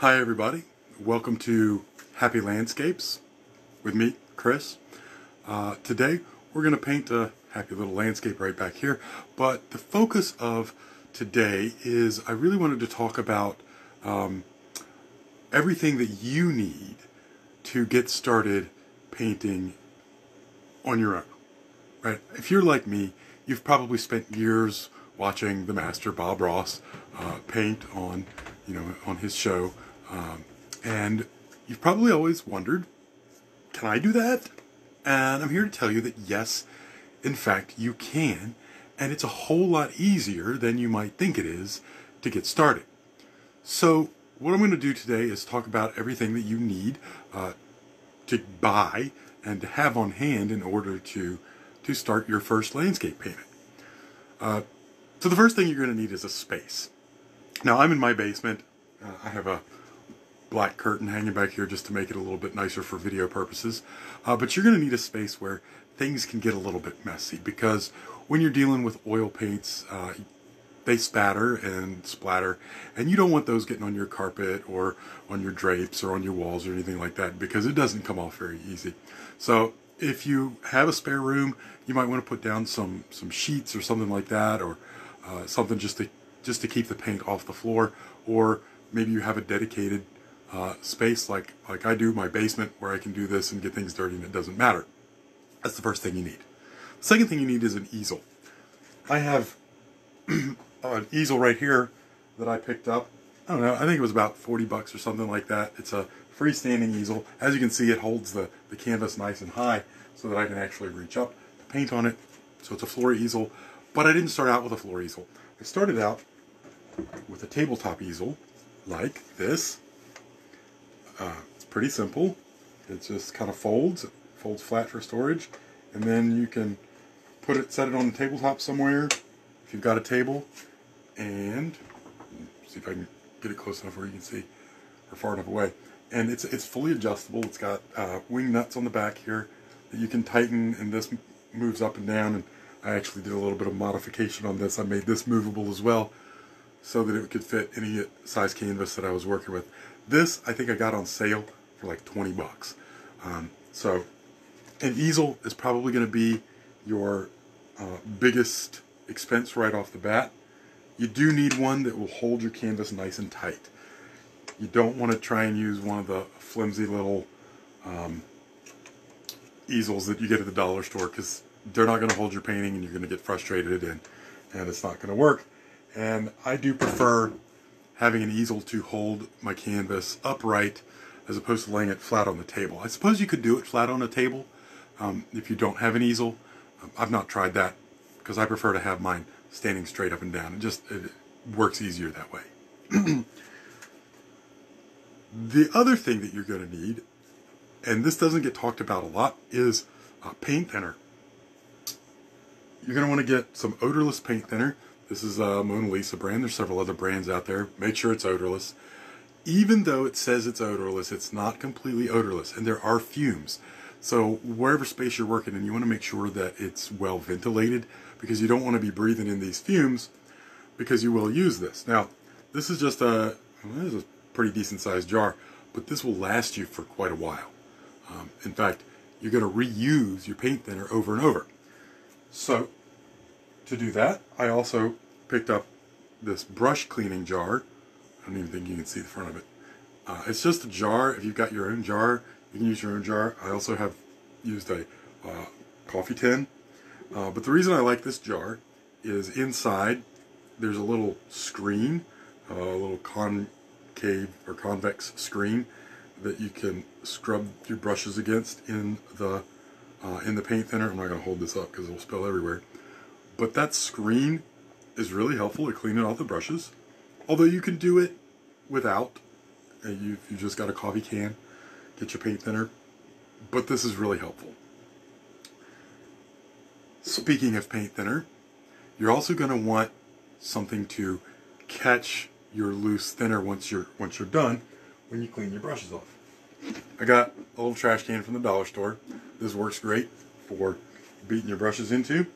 Hi, everybody. Welcome to Happy Landscapes with me, Chris. Uh, today, we're going to paint a happy little landscape right back here. But the focus of today is I really wanted to talk about um, everything that you need to get started painting on your own. Right? If you're like me, you've probably spent years watching the master Bob Ross uh, paint on, you know, on his show, um, and you've probably always wondered, can I do that? And I'm here to tell you that yes, in fact, you can, and it's a whole lot easier than you might think it is to get started. So what I'm going to do today is talk about everything that you need uh, to buy and to have on hand in order to to start your first landscape painting. Uh, so the first thing you're going to need is a space. Now I'm in my basement. Uh, I have a black curtain hanging back here just to make it a little bit nicer for video purposes. Uh, but you're going to need a space where things can get a little bit messy because when you're dealing with oil paints, uh, they spatter and splatter, and you don't want those getting on your carpet or on your drapes or on your walls or anything like that because it doesn't come off very easy. So if you have a spare room, you might want to put down some some sheets or something like that, or uh, something just to just to keep the paint off the floor, or maybe you have a dedicated uh, space like like I do my basement where I can do this and get things dirty and it doesn't matter. That's the first thing you need. The second thing you need is an easel. I have an easel right here that I picked up. I don't know, I think it was about 40 bucks or something like that. It's a freestanding easel. As you can see, it holds the, the canvas nice and high so that I can actually reach up to paint on it. So it's a floor easel, but I didn't start out with a floor easel. I started out with a tabletop easel like this. Uh, it's pretty simple. It just kind of folds, it folds flat for storage, and then you can put it, set it on the tabletop somewhere if you've got a table, and see if I can get it close enough where you can see, or far enough away. And it's it's fully adjustable. It's got uh, wing nuts on the back here that you can tighten, and this moves up and down. And I actually did a little bit of modification on this. I made this movable as well, so that it could fit any size canvas that I was working with. This I think I got on sale for like 20 bucks. Um, so an easel is probably going to be your uh, biggest expense right off the bat. You do need one that will hold your canvas nice and tight. You don't want to try and use one of the flimsy little um, easels that you get at the dollar store because they're not going to hold your painting and you're going to get frustrated and, and it's not going to work. And I do prefer having an easel to hold my canvas upright as opposed to laying it flat on the table. I suppose you could do it flat on a table um, if you don't have an easel. I've not tried that because I prefer to have mine standing straight up and down. It just it works easier that way. the other thing that you're going to need, and this doesn't get talked about a lot, is a paint thinner. You're going to want to get some odorless paint thinner. This is a Mona Lisa brand. There's several other brands out there. Make sure it's odorless. Even though it says it's odorless, it's not completely odorless, and there are fumes. So wherever space you're working in, you want to make sure that it's well ventilated because you don't want to be breathing in these fumes because you will use this. Now, this is just a, well, this is a pretty decent sized jar, but this will last you for quite a while. Um, in fact, you're going to reuse your paint thinner over and over. So, to do that, I also picked up this brush cleaning jar. I don't even think you can see the front of it. Uh, it's just a jar. If you've got your own jar, you can use your own jar. I also have used a uh, coffee tin. Uh, but the reason I like this jar is inside there's a little screen, a little concave or convex screen that you can scrub your brushes against in the uh, in the paint thinner. I'm not going to hold this up because it will spill everywhere. But that screen is really helpful at cleaning off the brushes. Although you can do it without. You, you just got a coffee can get your paint thinner, but this is really helpful. Speaking of paint thinner, you're also going to want something to catch your loose thinner once you're once you're done when you clean your brushes off. I got a little trash can from the dollar store. This works great for beating your brushes into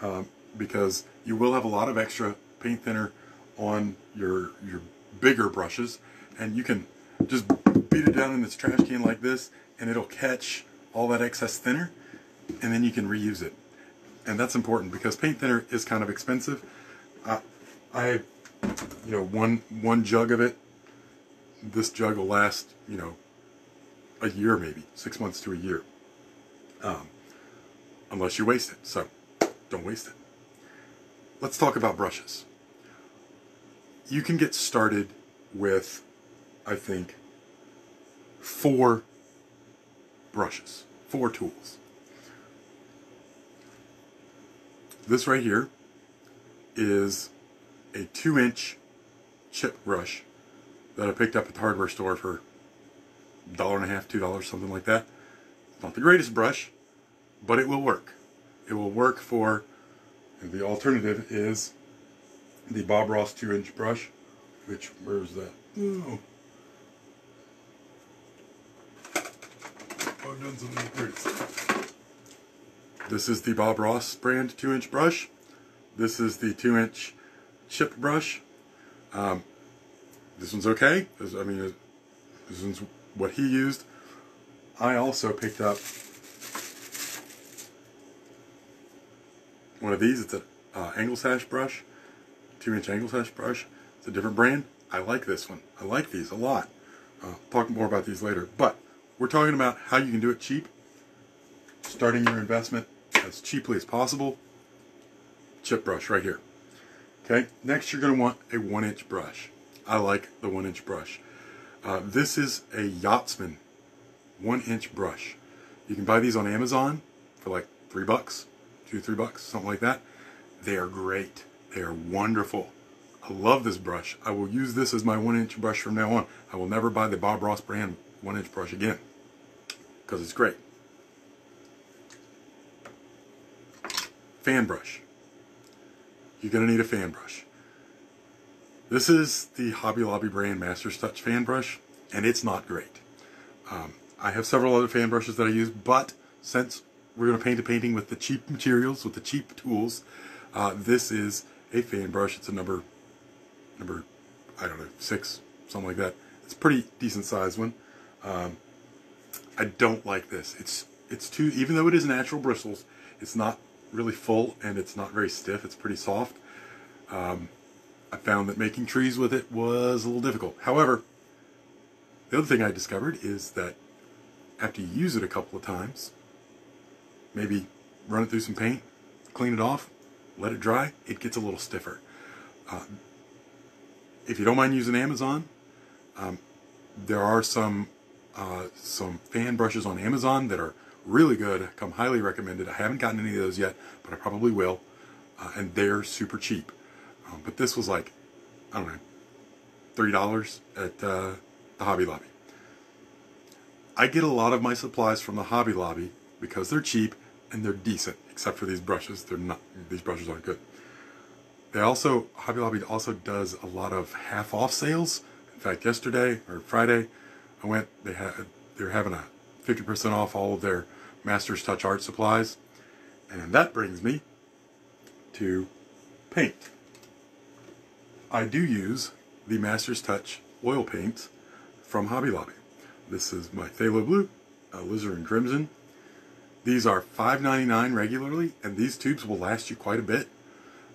um, because you will have a lot of extra paint thinner on your your bigger brushes and you can just beat it down in this trash can like this and it'll catch all that excess thinner and then you can reuse it. And that's important because paint thinner is kind of expensive. Uh, I, you know, one one jug of it, this jug will last, you know, a year maybe, six months to a year. Um, unless you waste it. So don't waste it. Let's talk about brushes. You can get started with, I think, four brushes, four tools. This right here is a two inch chip brush that I picked up at the hardware store for a dollar and a half, two dollars, something like that. Not the greatest brush, but it will work. It will work for, the alternative is the Bob Ross two inch brush, which, where's that? Oh. I've done something great. This is the Bob Ross brand 2-inch brush. This is the 2-inch chip brush. Um, this one's okay. This, I mean, this one's what he used. I also picked up one of these. It's an uh, angle sash brush, 2-inch angle sash brush. It's a different brand. I like this one. I like these a lot. Uh, talk more about these later. But we're talking about how you can do it cheap, starting your investment as cheaply as possible. Chip brush right here. Okay, next you're going to want a one inch brush. I like the one inch brush. Uh, this is a Yachtsman one inch brush. You can buy these on Amazon for like three bucks, two, three bucks, something like that. They are great. They are wonderful. I love this brush. I will use this as my one inch brush from now on. I will never buy the Bob Ross brand one inch brush again because it's great. Fan brush. You're going to need a fan brush. This is the Hobby Lobby brand Master's Touch fan brush, and it's not great. Um, I have several other fan brushes that I use, but since we're going to paint a painting with the cheap materials, with the cheap tools, uh, this is a fan brush. It's a number, number, I don't know, six, something like that. It's a pretty decent sized one. Um, I don't like this. It's it's too even though it is natural bristles, it's not really full and it's not very stiff. It's pretty soft. Um, I found that making trees with it was a little difficult. However, the other thing I discovered is that after you use it a couple of times, maybe run it through some paint, clean it off, let it dry, it gets a little stiffer. Uh, if you don't mind using Amazon, um, there are some uh, some fan brushes on Amazon that are really good, come highly recommended. I haven't gotten any of those yet, but I probably will. Uh, and they're super cheap. Um, but this was like, I don't know, $3 at uh, the Hobby Lobby. I get a lot of my supplies from the Hobby Lobby because they're cheap and they're decent, except for these brushes. They're not, these brushes aren't good. They also, Hobby Lobby also does a lot of half off sales. In fact, yesterday or Friday, I went, they had, they're having a 50% off all of their Master's Touch art supplies. And that brings me to paint. I do use the Master's Touch oil paints from Hobby Lobby. This is my Phthalo Blue, Alizarin Crimson. These are $5.99 regularly, and these tubes will last you quite a bit.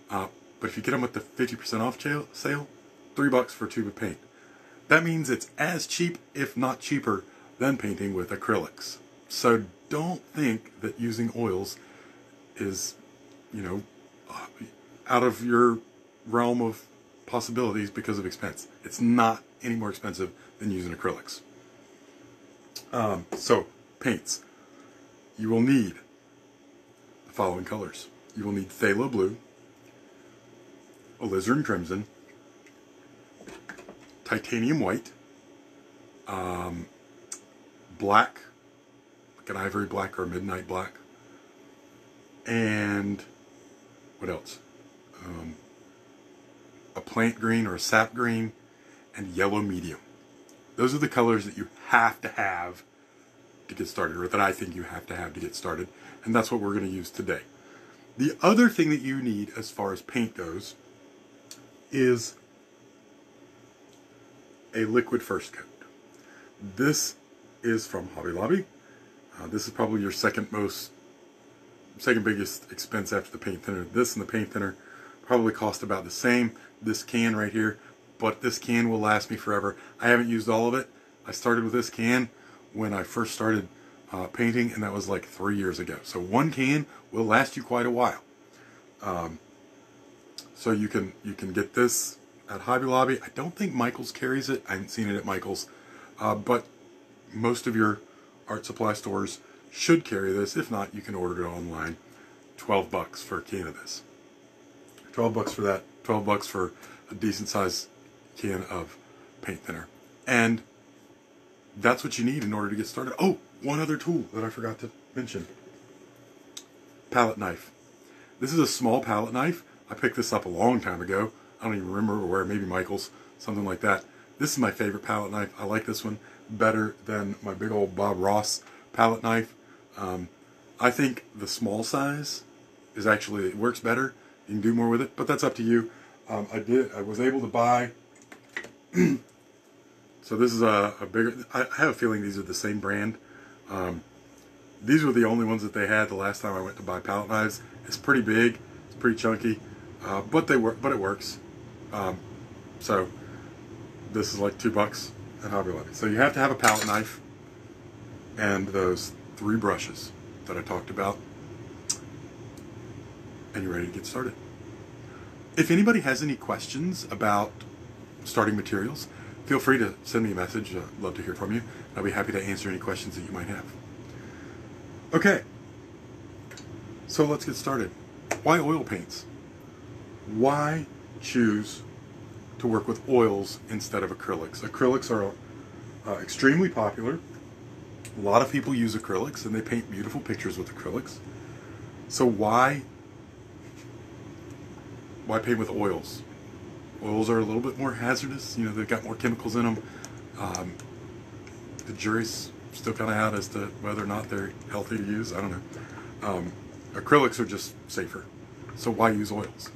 Uh, but if you get them with the 50% off sale, three bucks for a tube of paint. That means it's as cheap, if not cheaper, than painting with acrylics. So don't think that using oils is, you know, out of your realm of possibilities because of expense. It's not any more expensive than using acrylics. Um, so, paints. You will need the following colors. You will need phthalo blue, alizarin crimson, titanium white, um, black, like an ivory black or midnight black, and what else? Um, a plant green or a sap green, and yellow medium. Those are the colors that you have to have to get started, or that I think you have to have to get started, and that's what we're going to use today. The other thing that you need as far as paint goes is a liquid first coat. This is from Hobby Lobby. Uh, this is probably your second most, second biggest expense after the paint thinner. This and the paint thinner probably cost about the same. This can right here, but this can will last me forever. I haven't used all of it. I started with this can when I first started uh, painting, and that was like three years ago. So one can will last you quite a while. Um, so you can you can get this at Hobby Lobby. I don't think Michaels carries it. I haven't seen it at Michaels, uh, but most of your art supply stores should carry this. If not, you can order it online. 12 bucks for a can of this. 12 bucks for that. 12 bucks for a decent sized can of paint thinner. And that's what you need in order to get started. Oh, one other tool that I forgot to mention. Palette knife. This is a small palette knife. I picked this up a long time ago. I don't even remember where, maybe Michael's, something like that. This is my favorite palette knife. I like this one better than my big old Bob Ross palette knife. Um, I think the small size is actually, it works better. You can do more with it, but that's up to you. Um, I did, I was able to buy, so this is a, a, bigger, I have a feeling these are the same brand. Um, these were the only ones that they had the last time I went to buy palette knives. It's pretty big, it's pretty chunky, uh, but they work, but it works. Um, so this is like two bucks at Hobby Lobby. So you have to have a palette knife and those three brushes that I talked about, and you're ready to get started. If anybody has any questions about starting materials, feel free to send me a message. I'd love to hear from you. I'll be happy to answer any questions that you might have. Okay, so let's get started. Why oil paints? Why choose to work with oils instead of acrylics? Acrylics are uh, extremely popular. A lot of people use acrylics and they paint beautiful pictures with acrylics. So why why paint with oils? Oils are a little bit more hazardous. You know, they've got more chemicals in them. Um, the jury's still kind of out as to whether or not they're healthy to use. I don't know. Um, acrylics are just safer. So why use oils?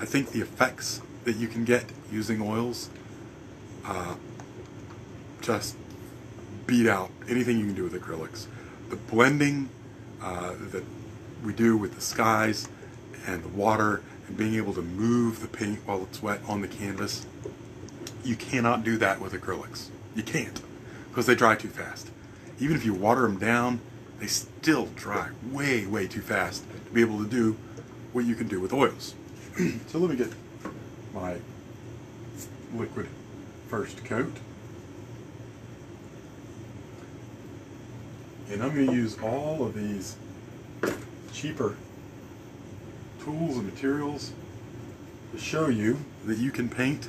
I think the effects that you can get using oils uh, just beat out anything you can do with acrylics. The blending uh, that we do with the skies and the water and being able to move the paint while it's wet on the canvas, you cannot do that with acrylics. You can't because they dry too fast. Even if you water them down, they still dry way, way too fast to be able to do what you can do with oils. so let me get my liquid first coat. And I'm going to use all of these cheaper tools and materials to show you that you can paint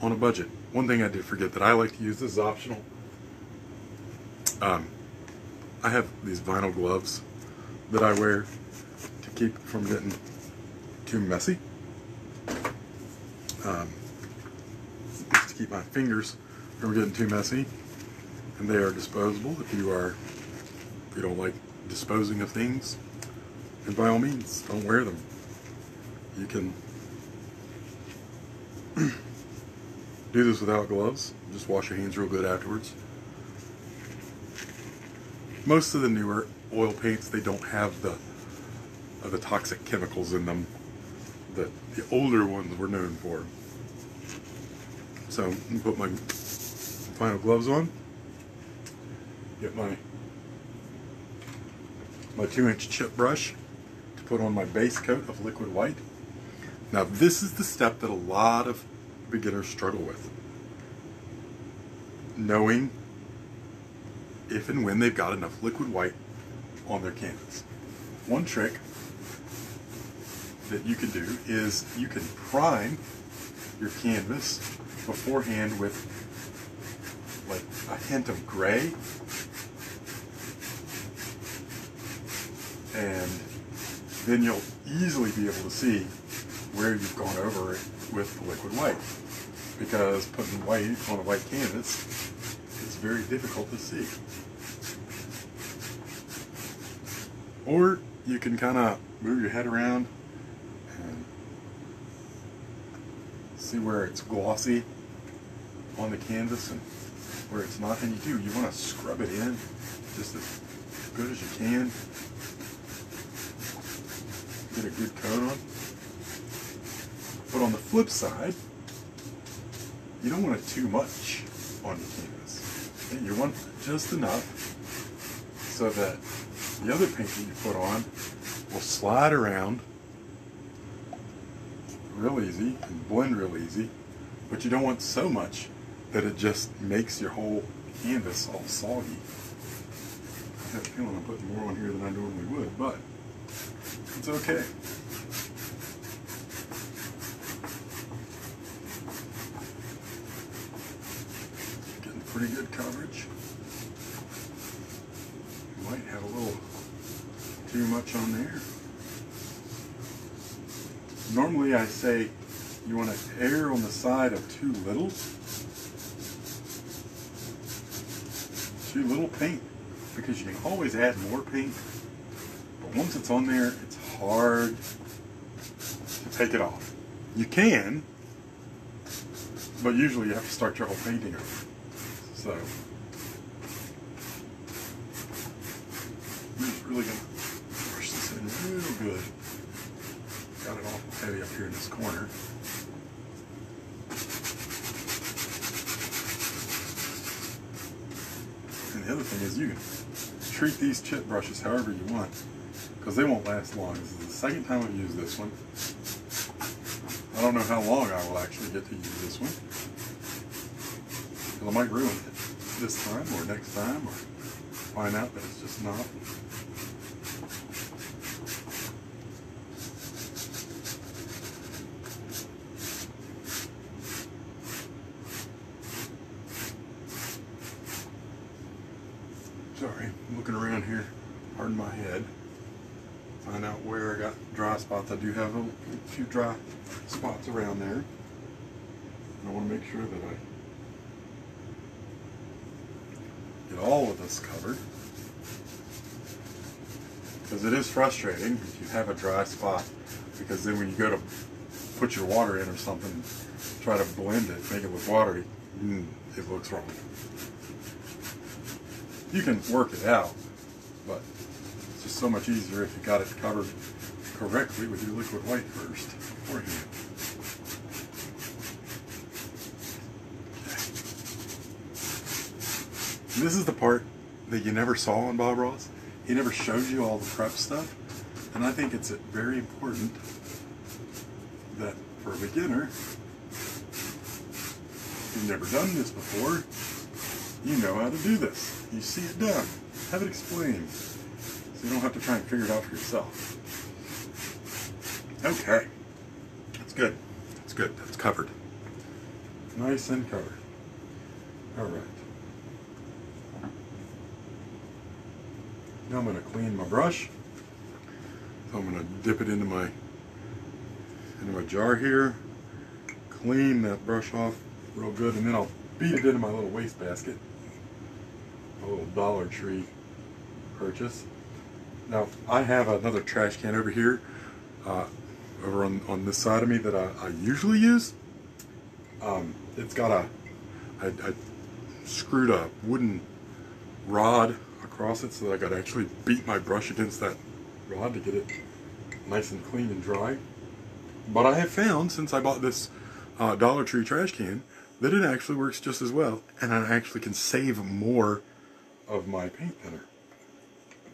on a budget. One thing I did forget that I like to use, this is optional. Um, I have these vinyl gloves that I wear to keep from getting too messy. Um, just to keep my fingers from getting too messy. And they are disposable if you are if you don't like disposing of things. And by all means, don't wear them. You can do this without gloves. Just wash your hands real good afterwards. Most of the newer oil paints, they don't have the uh, the toxic chemicals in them that the older ones were known for. So I'm put my vinyl gloves on. Get my my two inch chip brush to put on my base coat of liquid white. Now this is the step that a lot of beginners struggle with. Knowing if and when they've got enough liquid white on their canvas. One trick that you can do is you can prime your canvas beforehand with like a hint of gray and then you'll easily be able to see where you've gone over it with the liquid white because putting white on a white canvas is very difficult to see. Or you can kind of move your head around and see where it's glossy on the canvas and where it's not, and you do, you want to scrub it in just as good as you can. Get a good coat on. But on the flip side, you don't want it too much on your canvas. You want just enough so that the other paint that you put on will slide around real easy and blend real easy, but you don't want so much that it just makes your whole canvas all soggy. I have a feeling I'm putting more on here than I normally would, but it's okay. Getting pretty good coverage. Might have a little too much on there. Normally I say you want to err on the side of too little. Too little paint because you can always add more paint. But once it's on there, it's hard to take it off. You can, but usually you have to start your whole painting over. So, I'm just really going to brush this in real good. Got it awful heavy up here in this corner. And the other thing is you can treat these chip brushes however you want because they won't last long. This is the second time I've used this one. I don't know how long I will actually get to use this one. Because I might ruin it this time or next time or find out that it's just not. Sorry, I'm looking around here, pardon my head. Find out where I got dry spots. I do have a few dry spots around there. I want to make sure that I get all of this covered. Because it is frustrating if you have a dry spot because then when you go to put your water in or something, try to blend it, make it look watery, mm, it looks wrong. You can work it out, but it's just so much easier if you got it covered correctly with your liquid white first beforehand. And this is the part that you never saw on Bob Ross. He never showed you all the prep stuff. And I think it's very important that for a beginner, you've never done this before, you know how to do this. You see it done. Have it explained. So you don't have to try and figure it out for yourself. Okay. That's good. That's good. That's covered. Nice and covered. All right. Now I'm going to clean my brush. So I'm going to dip it into my into my jar here. Clean that brush off real good, and then I'll beat it into my little waste basket. A little Dollar Tree purchase. Now I have another trash can over here, uh, over on, on this side of me that I, I usually use. Um, it's got a, screwed a wooden rod across it so that I could actually beat my brush against that rod to get it nice and clean and dry. But I have found since I bought this uh, Dollar Tree trash can that it actually works just as well and I actually can save more of my paint thinner.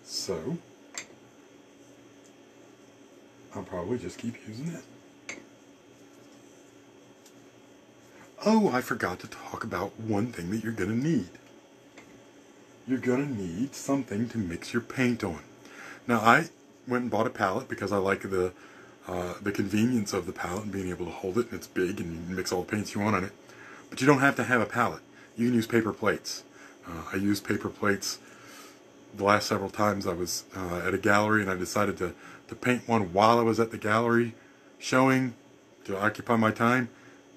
So, I'll probably just keep using it. Oh, I forgot to talk about one thing that you're going to need. You're going to need something to mix your paint on. Now, I went and bought a palette because I like the uh, the convenience of the palette and being able to hold it and it's big and you can mix all the paints you want on it. But you don't have to have a palette. You can use paper plates. Uh, I use paper plates the last several times I was uh, at a gallery and I decided to, to paint one while I was at the gallery showing to occupy my time.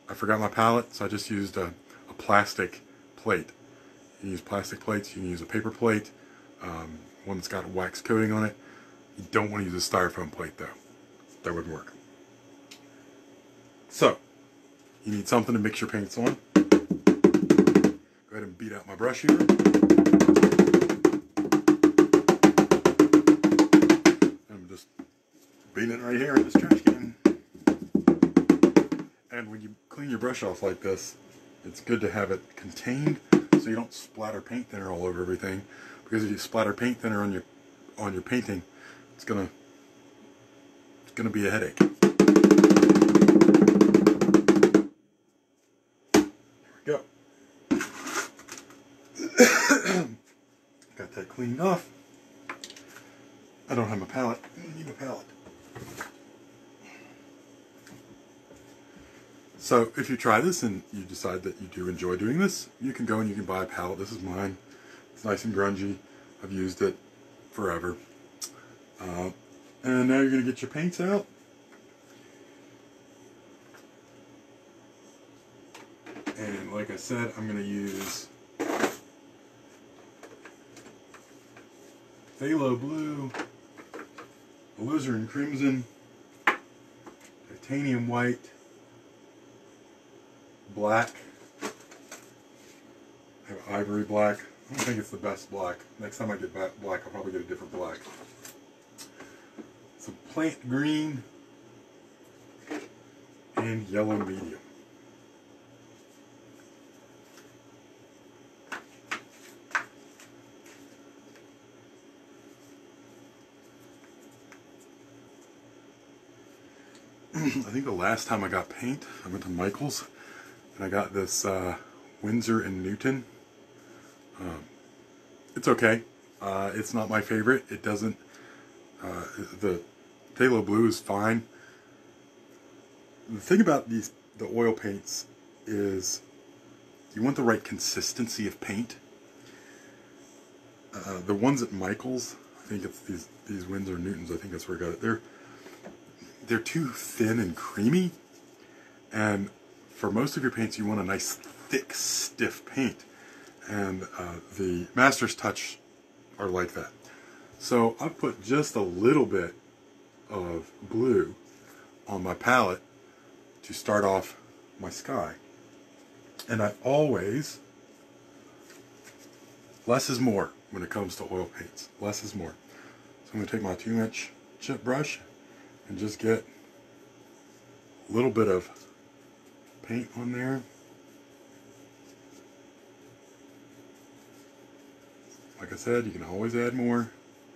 I forgot my palette, so I just used a, a plastic plate. You can use plastic plates, you can use a paper plate, um, one that's got a wax coating on it. You don't want to use a styrofoam plate though. That wouldn't work. So, you need something to mix your paints on. Go ahead and beat out my brush here. Beating it right here in this trash can. And when you clean your brush off like this, it's good to have it contained so you don't splatter paint thinner all over everything. Because if you splatter paint thinner on your on your painting, it's gonna it's gonna be a headache. Here we go. Got that cleaned off. I don't have a palette. So if you try this and you decide that you do enjoy doing this, you can go and you can buy a palette. This is mine. It's nice and grungy. I've used it forever. Uh, and now you're going to get your paints out. And like I said, I'm going to use Phthalo Blue, Alizarin Crimson, Titanium White, Black, I have Ivory Black. I don't think it's the best black. Next time I get black, I'll probably get a different black. Some plant green and yellow medium. I think the last time I got paint, I went to Michael's and I got this uh, Winsor and Newton. Um, it's okay. Uh, it's not my favorite. It doesn't. Uh, the Phthalo Blue is fine. The thing about these the oil paints is you want the right consistency of paint. Uh, the ones at Michaels, I think it's these these Winsor Newtons. I think that's where I got it. They're they're too thin and creamy, and for most of your paints, you want a nice thick, stiff paint, and uh, the Master's Touch are like that. So I put just a little bit of blue on my palette to start off my sky. And I always, less is more when it comes to oil paints. Less is more. So I'm going to take my 2 inch chip brush and just get a little bit of paint on there. Like I said, you can always add more,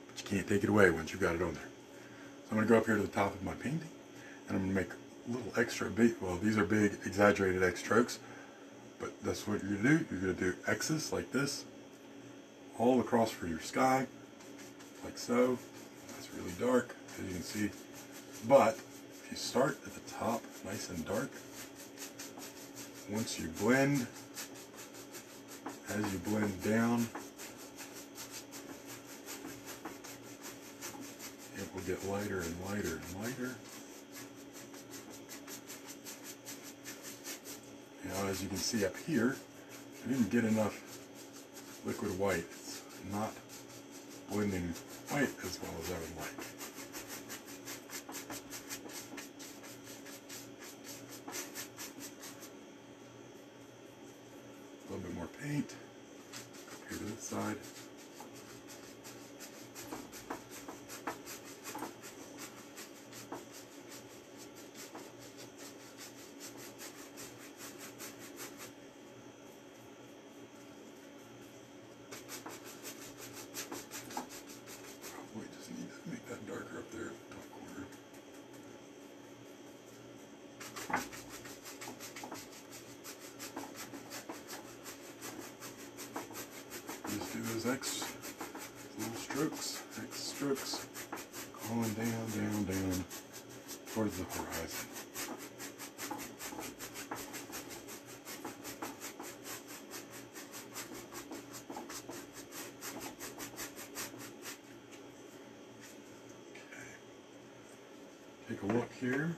but you can't take it away once you've got it on there. So I'm going to go up here to the top of my painting, and I'm going to make a little extra big, well these are big exaggerated X strokes, but that's what you're going to do. You're going to do X's like this, all across for your sky, like so. That's really dark, as you can see. But, if you start at the top, nice and dark, once you blend, as you blend down, it will get lighter and lighter and lighter. Now as you can see up here, I didn't get enough liquid white. It's not blending white as well as I would like. A little bit more paint. Here to this side. Probably just need to make that darker up there at the top corner. Just do those X little strokes, X strokes, going down, down, down towards the horizon. Take a look here.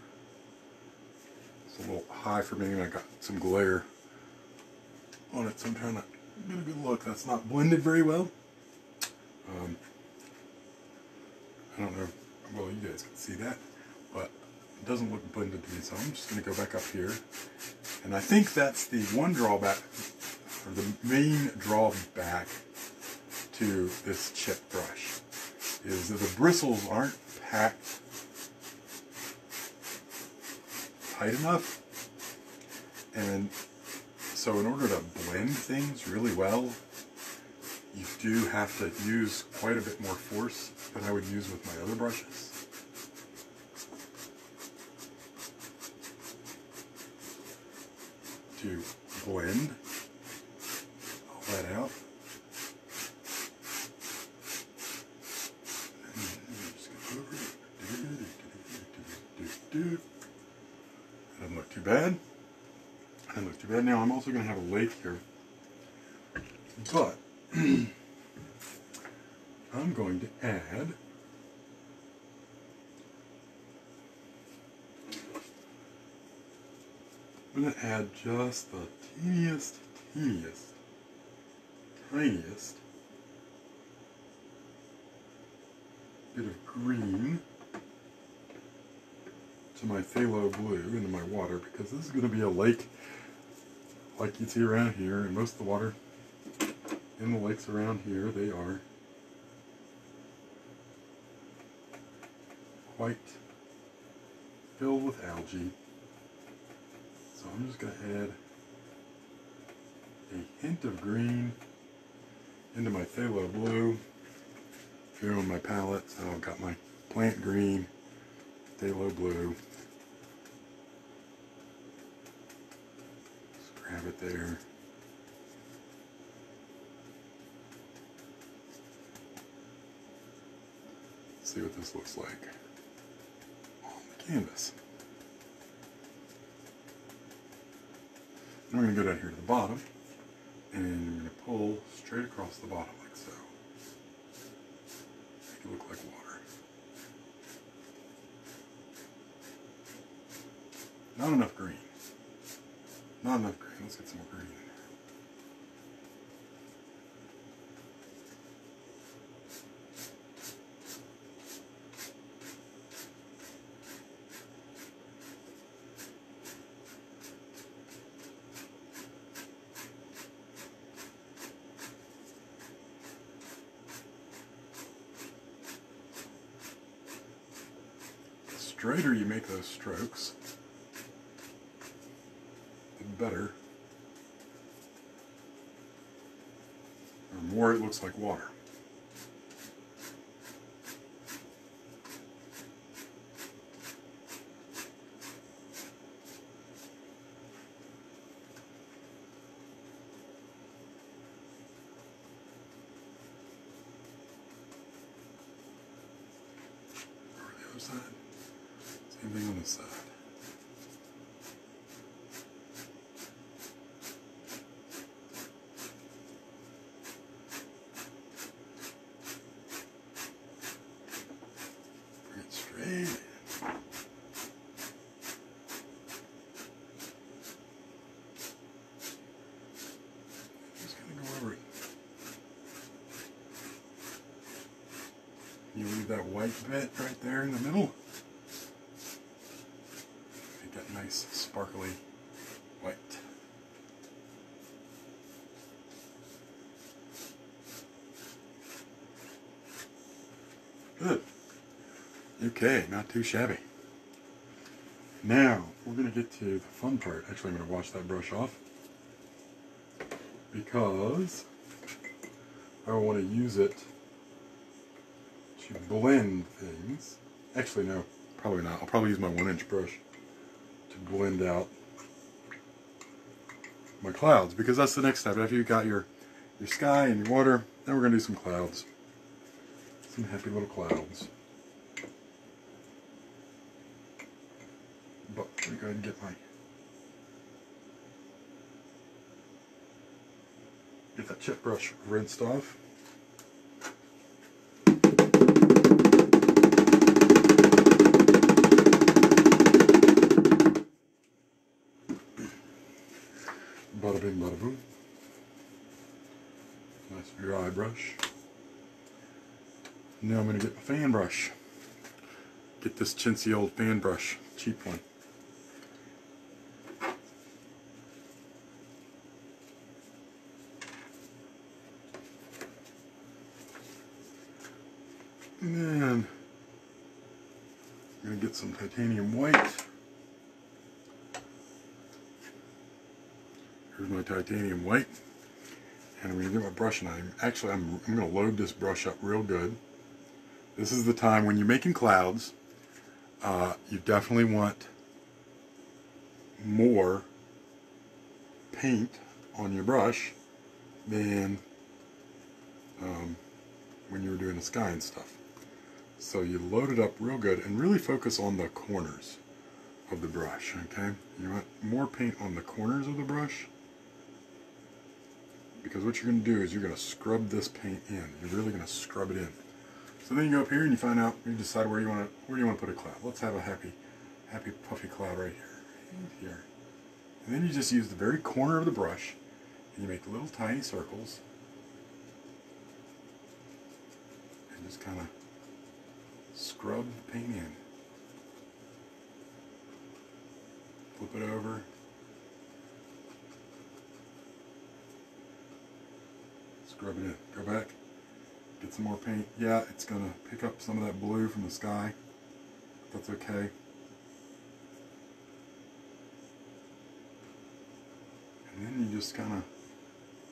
It's a little high for me and I got some glare on it, so I'm trying to get a good look. That's not blended very well. Um, I don't know well you guys can see that, but it doesn't look blended to me, so I'm just going to go back up here. And I think that's the one drawback. or the main drawback to this chip brush is that the bristles aren't packed tight enough. And so in order to blend things really well, you do have to use quite a bit more force than I would use with my other brushes. To blend all that out. Doesn't look too bad. Doesn't look too bad. Now I'm also going to have a lake here. But I'm going to add I'm going to add just the teeniest, teeniest, tiniest bit of green to my phthalo blue into my water because this is going to be a lake like you see around here and most of the water in the lakes around here they are quite filled with algae. So I'm just going to add a hint of green into my phthalo blue. Here on my palette so I've got my plant green phthalo blue grab it there see what this looks like on the canvas. Now we're going to go down here to the bottom and we're going to pull straight across the bottom like so. Make it look like water. Not enough green. Not enough green. Let's get some green straighter you make those strokes, the better. Or more it looks like water. Over the other side. Same thing on this side. Bring it straight in. Just gonna go over it. You leave that white bit right there in the middle. Make that nice sparkly white. Good. Okay, not too shabby. Now, we're going to get to the fun part. Actually, I'm going to wash that brush off. Because I want to use it blend things. Actually, no, probably not. I'll probably use my one inch brush to blend out my clouds because that's the next step. After you've got your, your sky and your water, then we're going to do some clouds. Some happy little clouds. But let me go ahead and get my get that chip brush rinsed off. Now I'm going to get my fan brush. Get this chintzy old fan brush, cheap one. And then I'm going to get some titanium white. Here's my titanium white. And I'm going to get my brush and I'm actually I'm, I'm going to load this brush up real good. This is the time when you're making clouds, uh, you definitely want more paint on your brush than um, when you were doing the sky and stuff. So you load it up real good and really focus on the corners of the brush, okay? You want more paint on the corners of the brush because what you're going to do is you're going to scrub this paint in. You're really going to scrub it in. So then you go up here and you find out, you decide where you want to where you want to put a cloud. Let's have a happy, happy puffy cloud right here, right here. And then you just use the very corner of the brush and you make little tiny circles and just kind of scrub the paint in. Flip it over. Scrub it in. Go back. Get some more paint. Yeah, it's going to pick up some of that blue from the sky. That's okay. And then you just kind of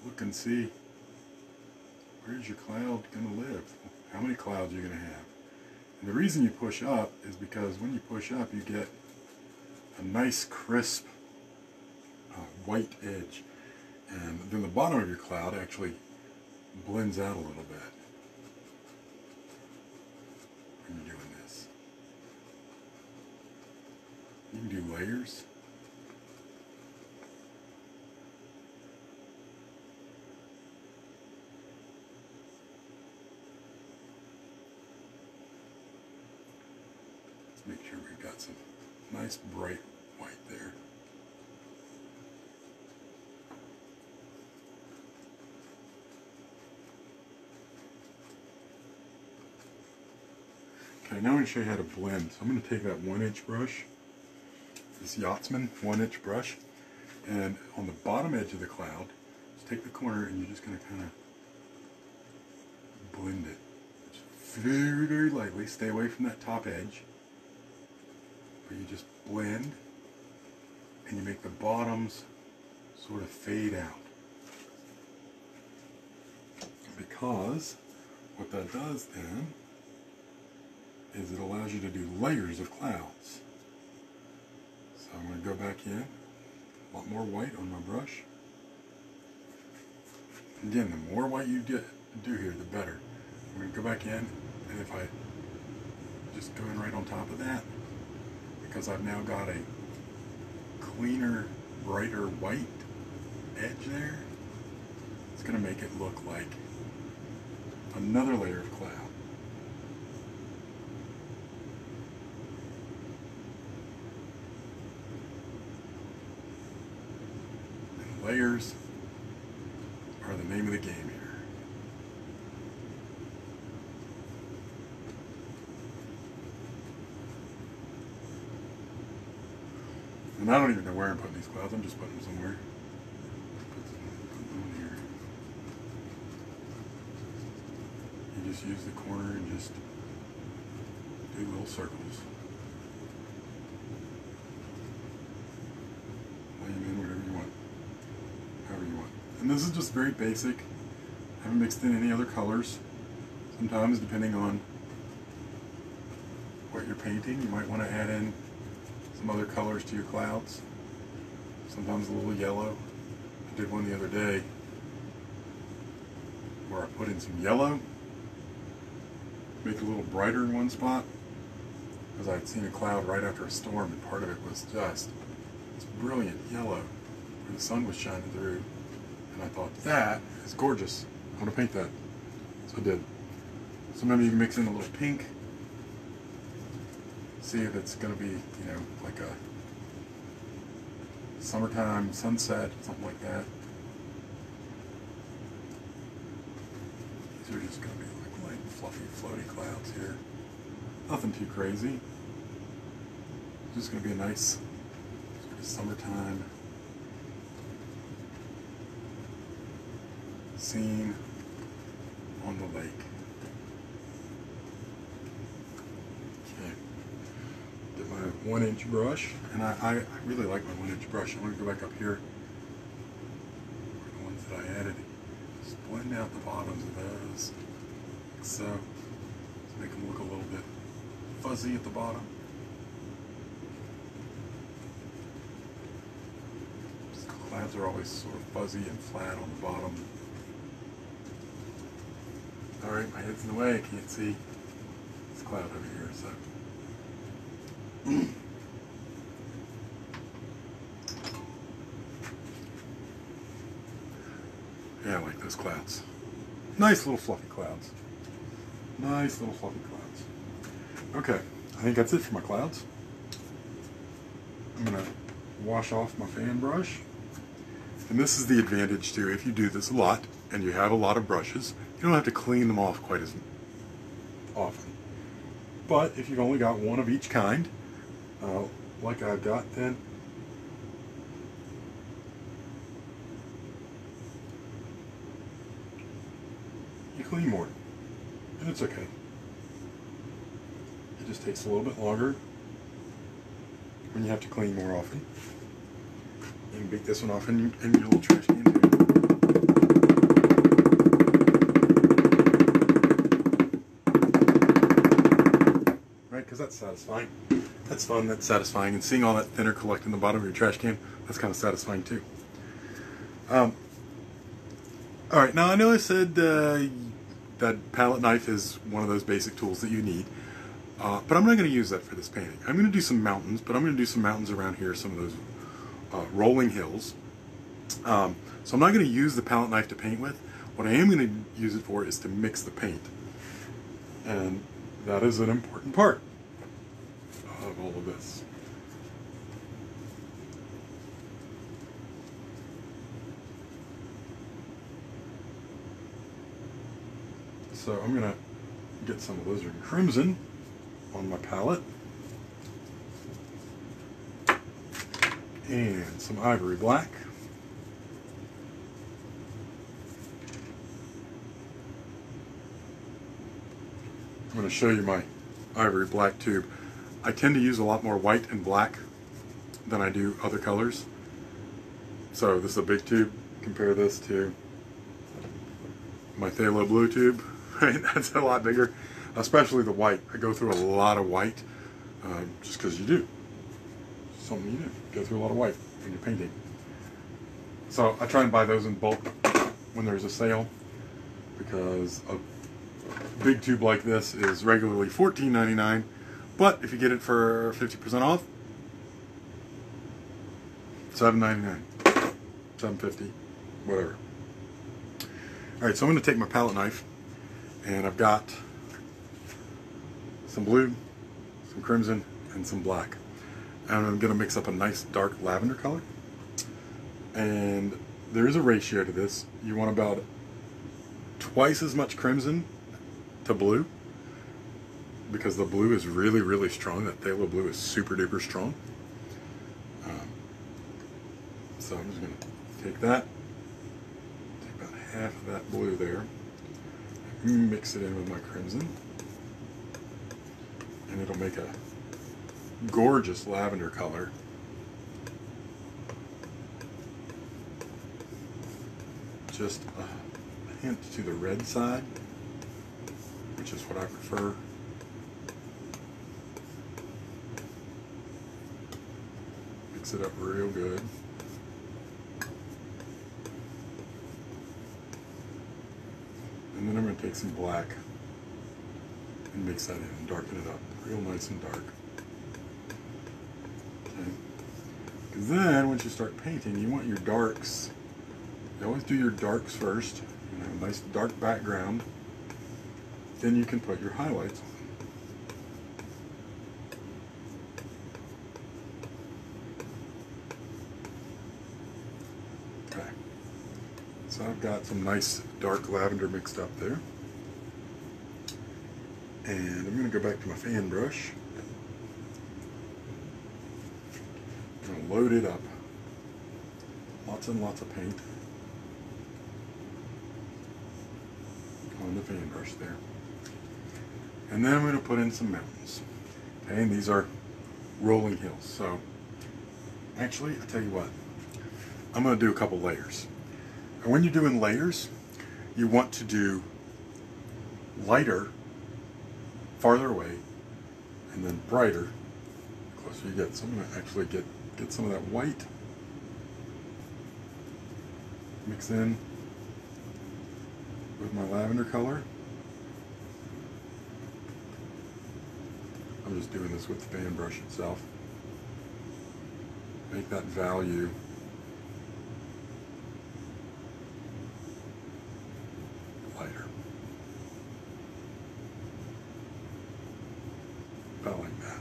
look and see where's your cloud going to live? How many clouds are you going to have? And the reason you push up is because when you push up you get a nice crisp uh, white edge. And then the bottom of your cloud actually blends out a little bit when you're doing this. You do layers. Let's make sure we've got some nice bright white there. Okay, now I'm going to show you how to blend. So I'm going to take that one inch brush, this Yachtsman one inch brush, and on the bottom edge of the cloud, just take the corner and you're just going to kind of blend it. Just very, very lightly. Stay away from that top edge. But you just blend and you make the bottoms sort of fade out. Because what that does then is it allows you to do layers of clouds. So I'm going to go back in, a lot more white on my brush. Again, the more white you get, do here, the better. I'm going to go back in, and if I just go in right on top of that, because I've now got a cleaner, brighter white edge there, it's going to make it look like another layer of cloud. Layers are the name of the game here. And I don't even know where I'm putting these clouds, I'm just putting them somewhere. Put them here. You just use the corner and just do little circles. And this is just very basic. I haven't mixed in any other colors. Sometimes, depending on what you're painting, you might want to add in some other colors to your clouds. Sometimes a little yellow. I did one the other day where I put in some yellow, make it a little brighter in one spot, because I had seen a cloud right after a storm and part of it was just this brilliant yellow where the sun was shining through. And I thought, that is gorgeous. I want to paint that. So I did. So maybe you can mix in a little pink. See if it's going to be, you know, like a summertime sunset, something like that. These are just going to be like light, fluffy, floaty clouds here. Nothing too crazy. Just going to be a nice summertime scene on the lake. Okay. get my one inch brush, and I, I, I really like my one inch brush. I'm going to go back up here. The ones that I added. Just blend out the bottoms of those. Like so. Just make them look a little bit fuzzy at the bottom. Clouds are always sort of fuzzy and flat on the bottom. Alright, my head's in the way, I can't see this cloud over here, so. yeah, I like those clouds. Nice little fluffy clouds. Nice little fluffy clouds. Okay, I think that's it for my clouds. I'm gonna wash off my fan brush. And this is the advantage too, if you do this a lot and you have a lot of brushes, you don't have to clean them off quite as often. But if you've only got one of each kind, uh, like I've got, then you clean more. And it's okay. It just takes a little bit longer when you have to clean more often. Can beat this one off in, in your little trash can because that's satisfying. That's fun, that's satisfying. And seeing all that thinner collect in the bottom of your trash can, that's kind of satisfying too. Um, all right, now I know I said uh, that palette knife is one of those basic tools that you need, uh, but I'm not going to use that for this painting. I'm going to do some mountains, but I'm going to do some mountains around here, some of those uh, rolling hills. Um, so I'm not going to use the palette knife to paint with. What I am going to use it for is to mix the paint. And that is an important part all of this. So I'm going to get some Alizarin Crimson on my palette. And some Ivory Black. I'm going to show you my Ivory Black tube. I tend to use a lot more white and black than I do other colors. So this is a big tube. Compare this to my Phthalo Blue tube. Right, that's a lot bigger, especially the white. I go through a lot of white, uh, just because you do. Something you do. Go through a lot of white when you're painting. So I try and buy those in bulk when there's a sale, because a big tube like this is regularly $14.99, but if you get it for 50% off, $7.99, $7.50, whatever. All right, so I'm going to take my palette knife and I've got some blue, some crimson, and some black. And I'm going to mix up a nice dark lavender color. And there is a ratio to this. You want about twice as much crimson to blue because the blue is really, really strong. That phthalo blue is super duper strong. Um, so I'm just going to take that, take about half of that blue there, mix it in with my crimson and it'll make a gorgeous lavender color. Just a hint to the red side, which is what I prefer. Mix it up real good. And then I'm going to take some black and mix that in and darken it up real nice and dark. Okay. Then once you start painting, you want your darks. You always do your darks first. You know, a nice dark background. Then you can put your highlights on. Okay. So I've got some nice dark lavender mixed up there. And I'm going to go back to my fan brush. I'm going to load it up. Lots and lots of paint on the fan brush there. And then I'm going to put in some mountains. Okay, and these are rolling hills. So actually, I tell you what, I'm going to do a couple layers. And when you're doing layers, you want to do lighter farther away and then brighter the closer you get. So I'm going to actually get, get some of that white mix in with my lavender color. I'm just doing this with the fan brush itself. Make that value lighter. About like that.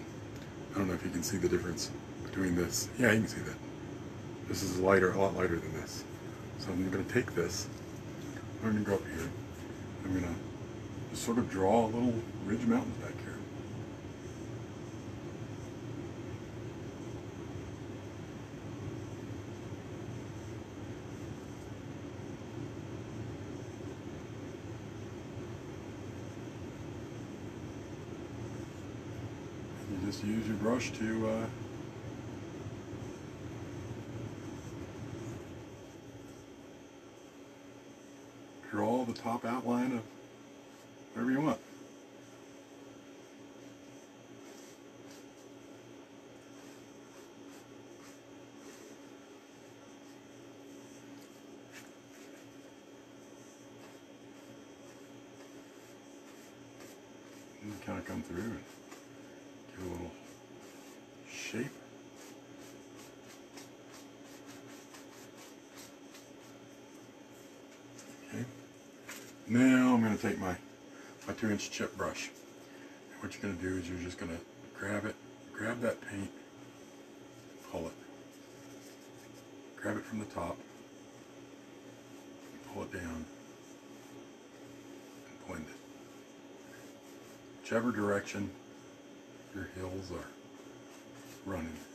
I don't know if you can see the difference between this. Yeah, you can see that. This is lighter, a lot lighter than this. So I'm going to take this, I'm going to go up here, I'm going to just sort of draw a little ridge mountains back here. And you just use your brush to uh, draw the top outline of whatever you want. Kind of come through and give a little Okay. Now I'm going to take my, my two inch chip brush. And what you're going to do is you're just going to grab it, grab that paint, pull it. Grab it from the top, pull it down, and blend it. Whichever direction your hills are running.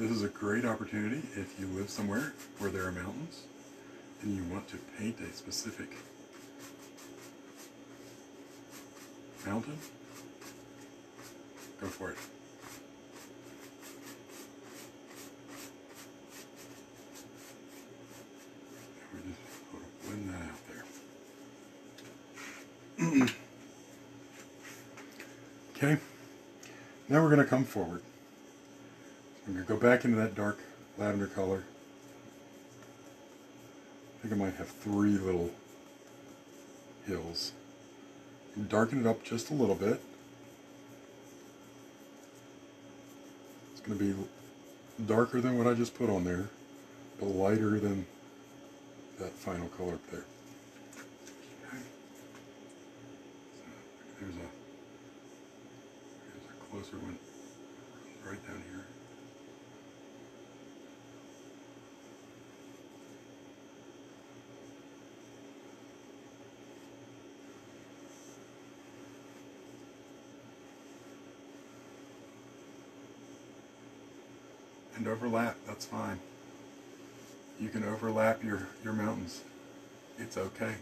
This is a great opportunity if you live somewhere where there are mountains and you want to paint a specific mountain. Go for it. We just that out there. okay. Now we're going to come forward. Go back into that dark lavender color. I think I might have three little hills. Darken it up just a little bit. It's going to be darker than what I just put on there, but lighter than that final color up there. There's a there's a closer one right down here. And overlap, that's fine. You can overlap your, your mountains. It's okay.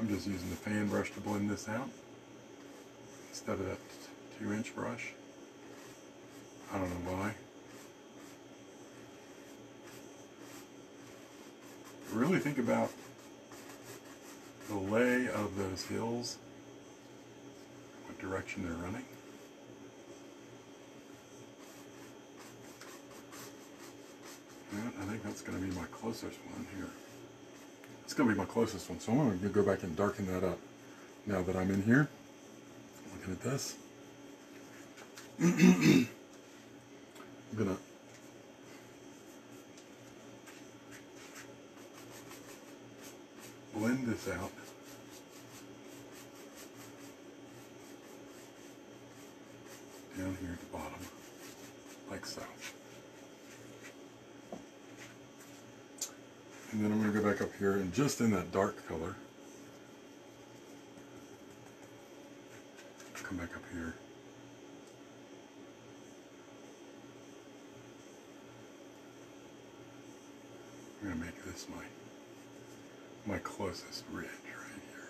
I'm just using the fan brush to blend this out instead of that two inch brush. I don't know why. Really think about the lay of those hills, what direction they're running. And I think that's going to be my closest one here. It's going to be my closest one, so I'm going to go back and darken that up. Now that I'm in here, looking at this, I'm going to blend this out. Down here at the bottom, like so. And then I'm going to go back up here and just in that dark color, come back up here. I'm going to make this my my closest ridge right here.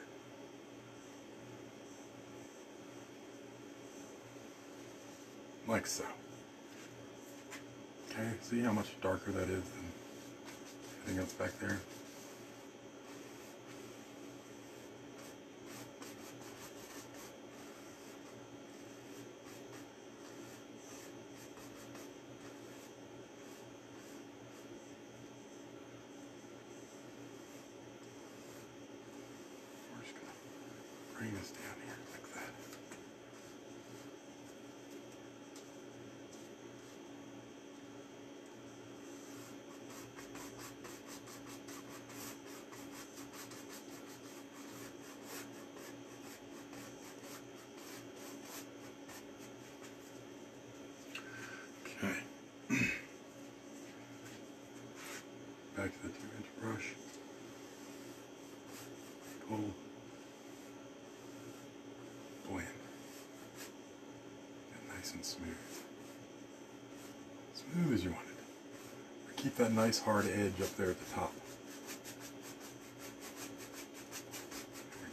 Like so. Okay, see how much darker that is than anything else back there? We're just gonna bring this down here like that. Okay. Back to the two inch brush. Oh, Pull. Blend. Get nice and smooth. Smooth as you want it. Keep that nice hard edge up there at the top.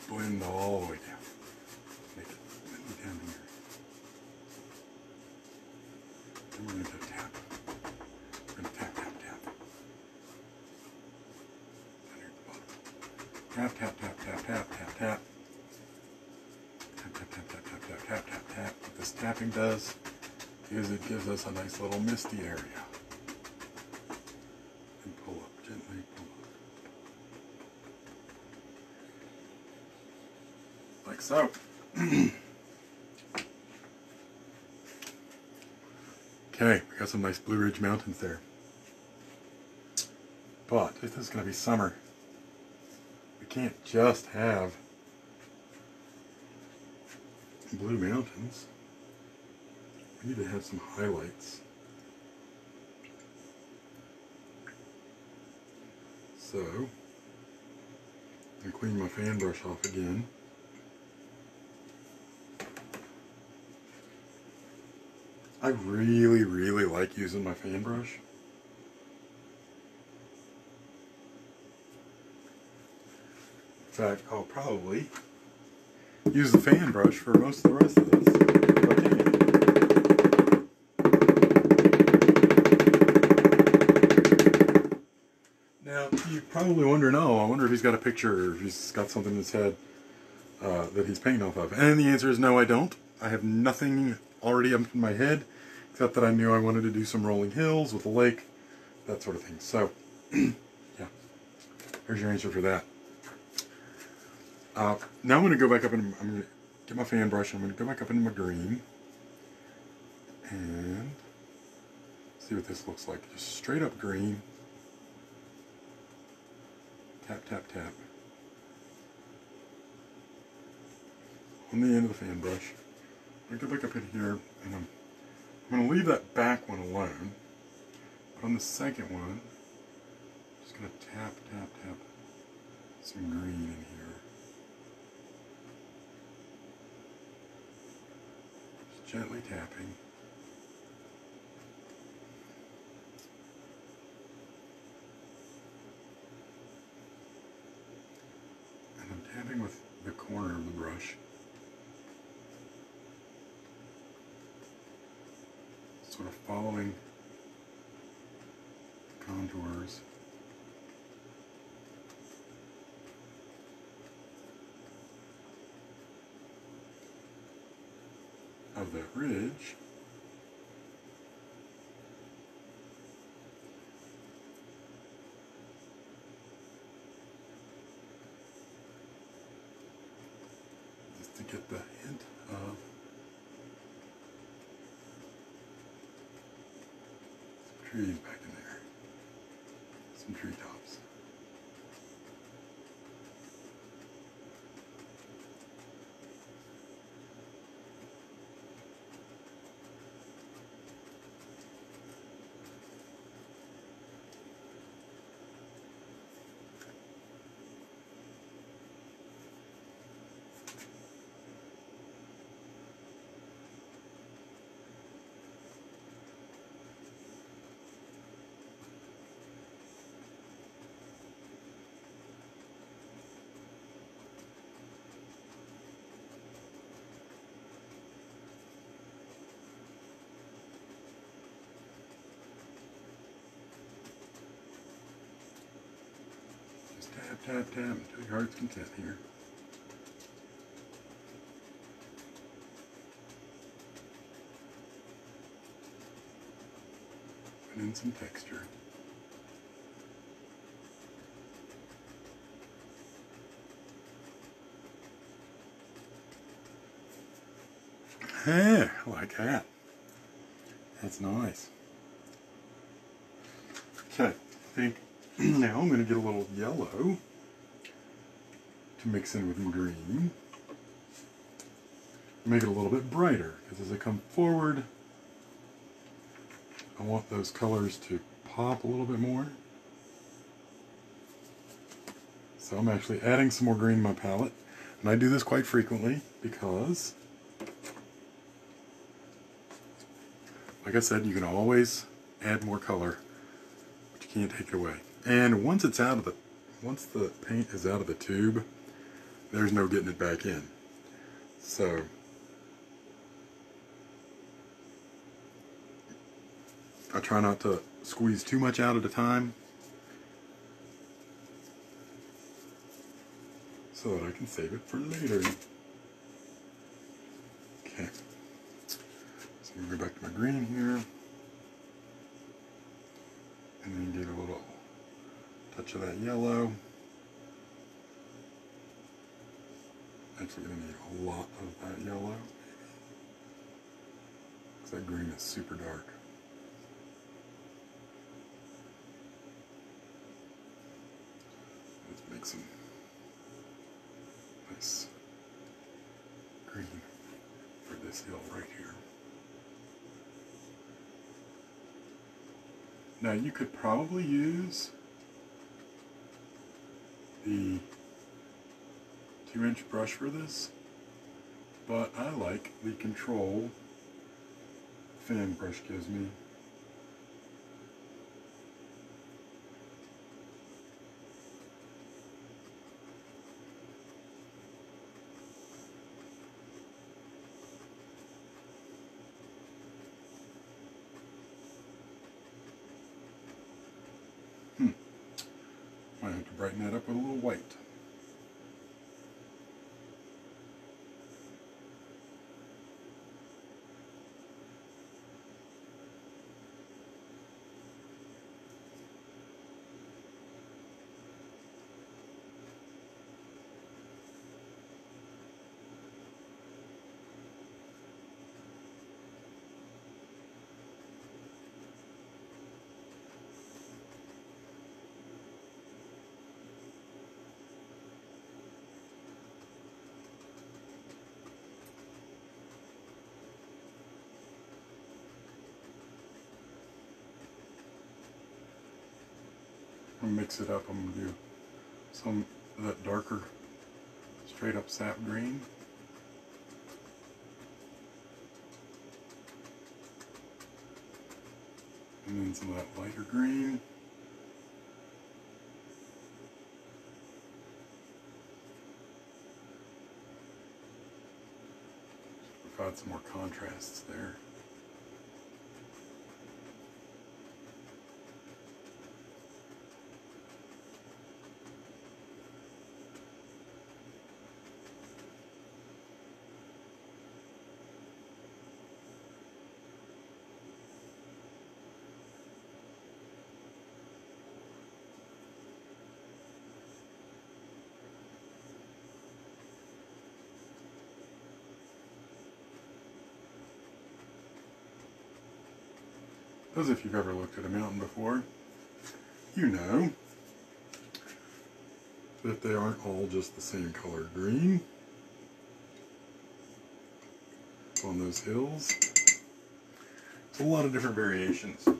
Blend all the way us a nice little misty area. And pull up, gently pull up. Like so. Okay, we got some nice Blue Ridge Mountains there. But this is going to be summer, we can't just have Blue Mountains. Need to have some highlights. So, I clean my fan brush off again. I really, really like using my fan brush. In fact, I'll probably use the fan brush for most of the rest of this. Now, you probably wondering, oh, I wonder if he's got a picture or if he's got something in his head uh, that he's painting off of. And the answer is no, I don't. I have nothing already up in my head, except that I knew I wanted to do some rolling hills with a lake, that sort of thing. So, yeah, here's your answer for that. Uh, now I'm going to go back up and I'm going to get my fan brush. I'm going to go back up into my green and see what this looks like. Just straight up green. Tap, tap, tap. On the end of the fan brush. To go back up in here and I'm, I'm going to leave that back one alone. But on the second one, I'm just going to tap, tap, tap some green in here. Just gently tapping. And I'm tapping with the corner of the brush. Sort of following the contours. Of that ridge. Just to get the hint of trees back in there. Some treetops. Tap, tap until your heart's content here. Put in some texture. Yeah, like that. That's nice. Okay, I think now I'm going to get a little yellow to mix in with green. Make it a little bit brighter, because as I come forward, I want those colors to pop a little bit more. So I'm actually adding some more green in my palette. And I do this quite frequently because, like I said, you can always add more color, but you can't take it away. And once it's out of the, once the paint is out of the tube, there's no getting it back in. So, I try not to squeeze too much out at a time so that I can save it for later. Okay. So I'm to go back to my green here. And then get a little touch of that yellow. Actually going to need a lot of that yellow. Because that green is super dark. Let's make some nice green for this hill right here. Now you could probably use the two inch brush for this, but I like the control fan brush gives me. Hmm. Might have to brighten that up with a little white. I'll mix it up. I'm to do some of that darker straight up sap green. And then some of that lighter green. Provide some more contrasts there. As if you've ever looked at a mountain before, you know that they aren't all just the same color green on those hills. It's a lot of different variations. I'm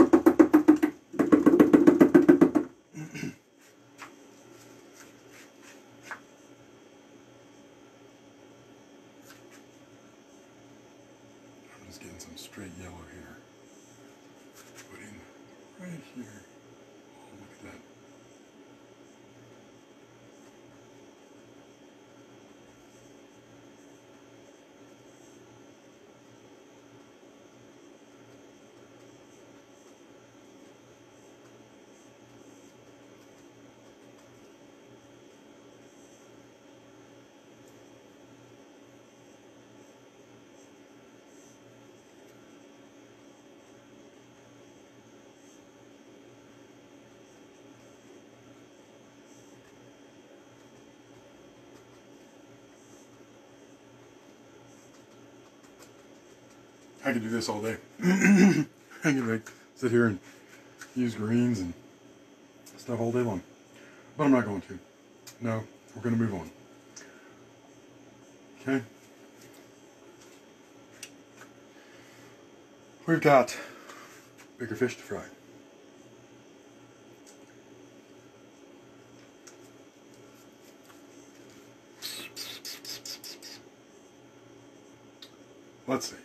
just getting some straight yellow here. Putting right here. Oh, look at that. I could do this all day. I could like sit here and use greens and stuff all day long. But I'm not going to. No, we're going to move on. Okay. We've got bigger fish to fry. Let's see.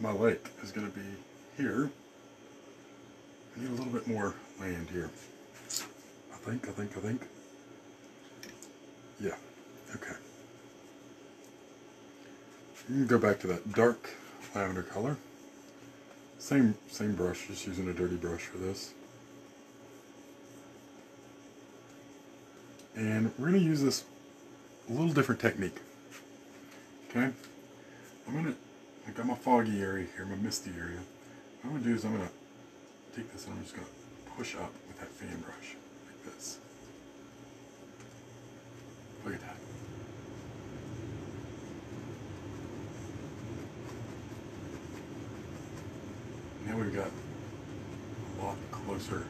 My light is going to be here. I need a little bit more land here. I think, I think, I think. Yeah, okay. You can go back to that dark lavender color. Same, same brush, just using a dirty brush for this. And we're going to use this a little different technique. Okay? I'm going to, I got my foggy area here, my misty area. What I'm going to do is I'm going to take this and I'm just going to push up with that fan brush, like this. Look at that. Now we've got a lot closer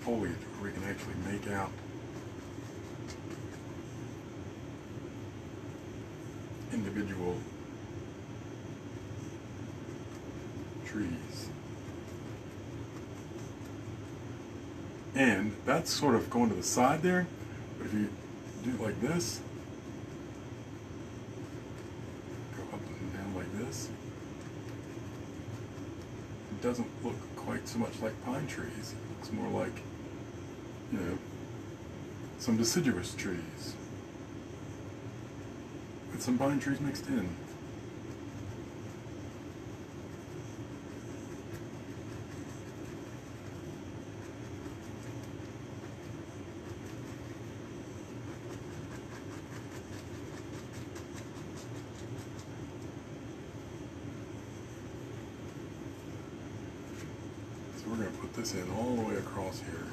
foliage where we can actually make out individual trees. And that's sort of going to the side there, but if you do it like this, go up and down like this, it doesn't look quite so much like pine trees. It looks more like, you know, some deciduous trees with some pine trees mixed in. So we're going to put this in all the way across here.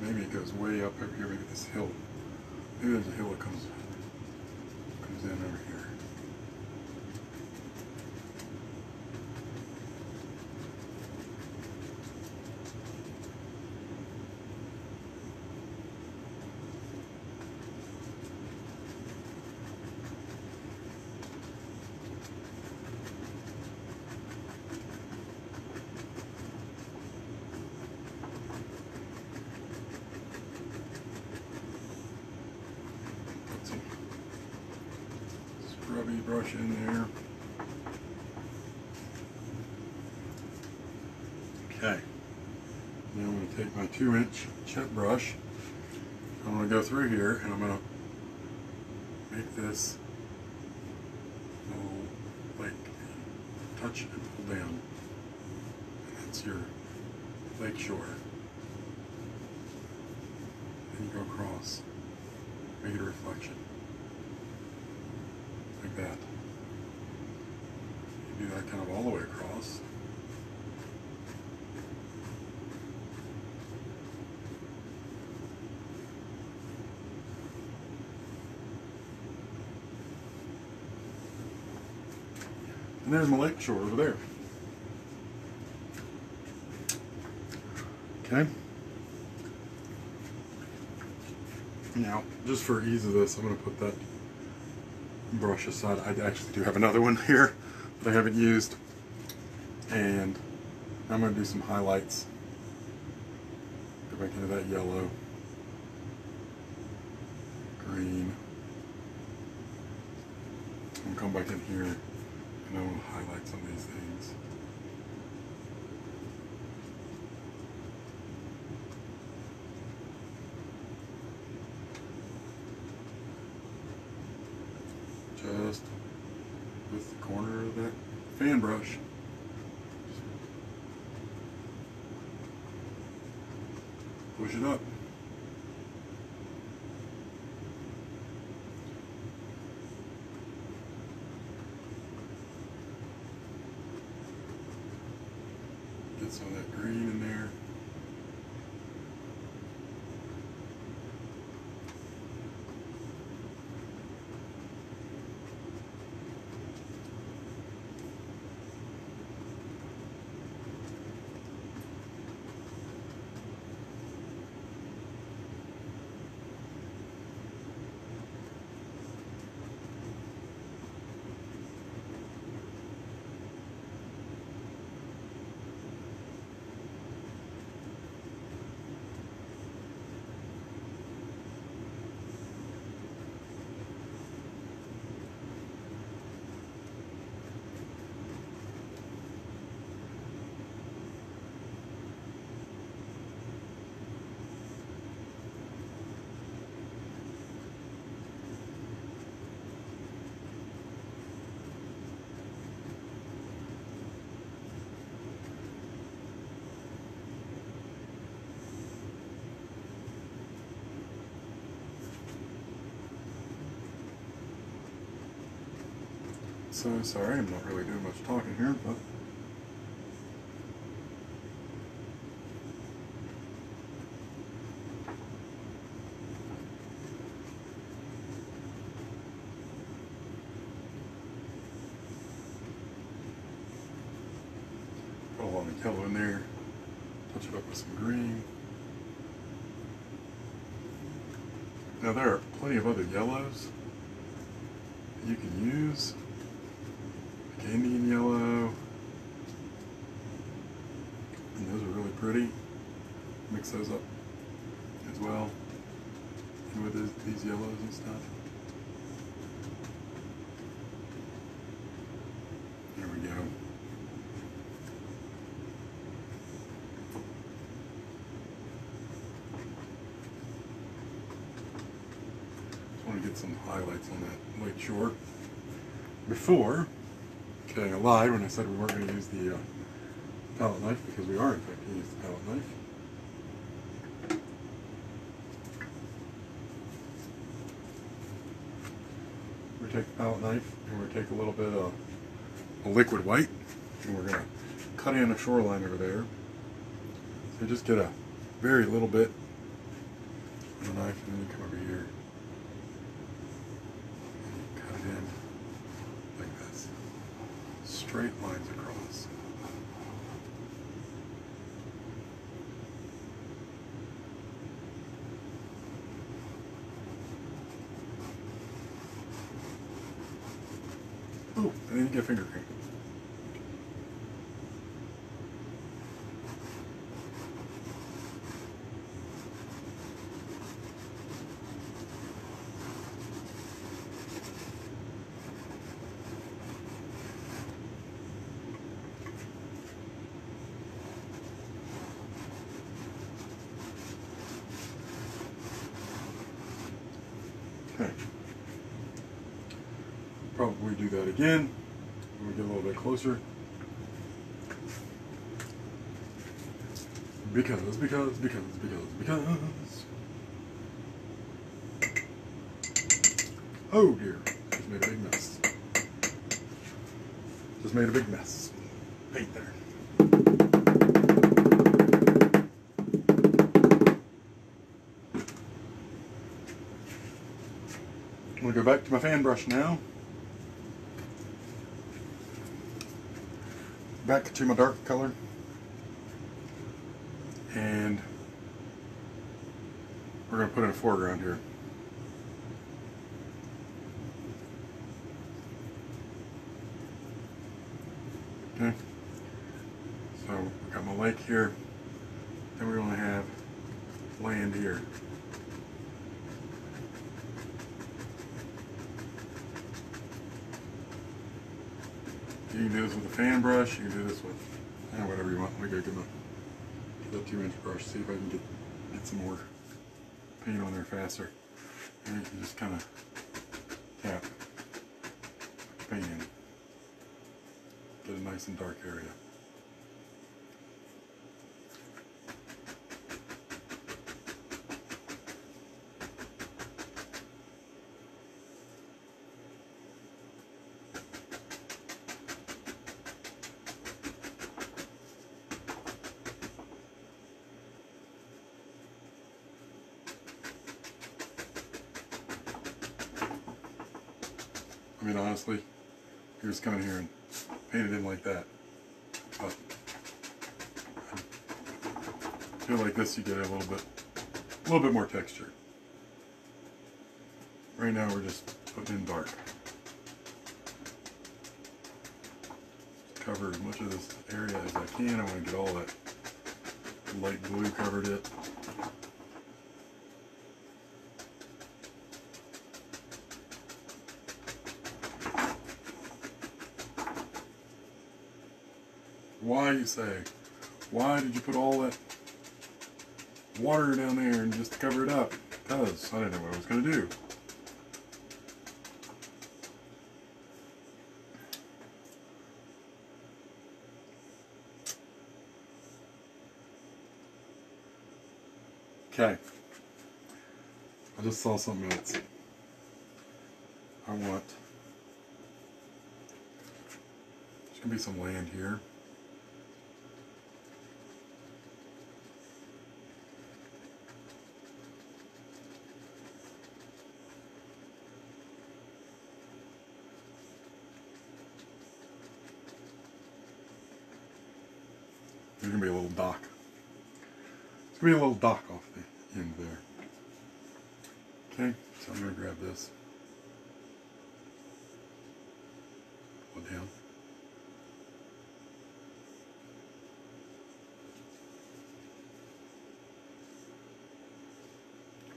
Maybe it goes way up over here, maybe this hill. Maybe there's a hill that comes comes in over here. Put some in there. Okay. Now I'm going to take my two inch chip brush. I'm going to go through here and I'm going to make this little touch and pull down. And that's your lake shore. Then you go across. Make it a reflection. Like that. Kind of all the way across. And there's my lake shore over there. Okay. Now, just for ease of this, I'm going to put that brush aside. I actually do have another one here I haven't used. And I'm going to do some highlights. Go back into that yellow, green. I'm going to come back in here and I want to highlight some of these things. just with the corner of that fan brush. Push it up. So sorry, I'm not really doing much talking here, but put a lot of yellow in there, touch it up with some green. Now there are plenty of other yellows you can use. Indian yellow. And those are really pretty. Mix those up as well. And with this, these yellows and stuff. There we go. Just want to get some highlights on that lake shore. Before, okay, I lied when I said we weren't going to use the uh, palette knife because we are in fact going to use the palette knife. We take the palette knife and we take a little bit of a liquid white and we're going to cut in a shoreline over there. So just get a very little bit on the knife and then you come over here and you cut it in like this. Straight lines across. Oh, and then you get finger cream. Okay. Probably that again when we get a little bit closer. Because, because, because, because, because. Oh dear, just made a big mess. Just made a big mess. Paint there. I'm gonna go back to my fan brush now. Back to my dark color. And we're gonna put in a foreground here. Okay. So we got my lake here. Then we're gonna have land here. You can do this with a fan brush, you can do this with eh, whatever you want. Let me go get get that two inch brush, see if I can get, get some more paint on there faster. And you can just kind of tap paint in. Get a nice and dark area. mean, honestly, you just come in here and paint it in like that. But I get a little bit, a little bit more texture. Right now, we're just putting in dark. Cover as much of this area as I can. I want to get all that light blue covered it. Why, you say? Why did you put all that water down there and just cover it up? Because I didn't know what I was going to do. Okay. I just saw something else. I want. There's going to be some land here. There's going to be a little dock. There's going to be a little dock off the end there. Okay, so I'm going to grab this. Pull down.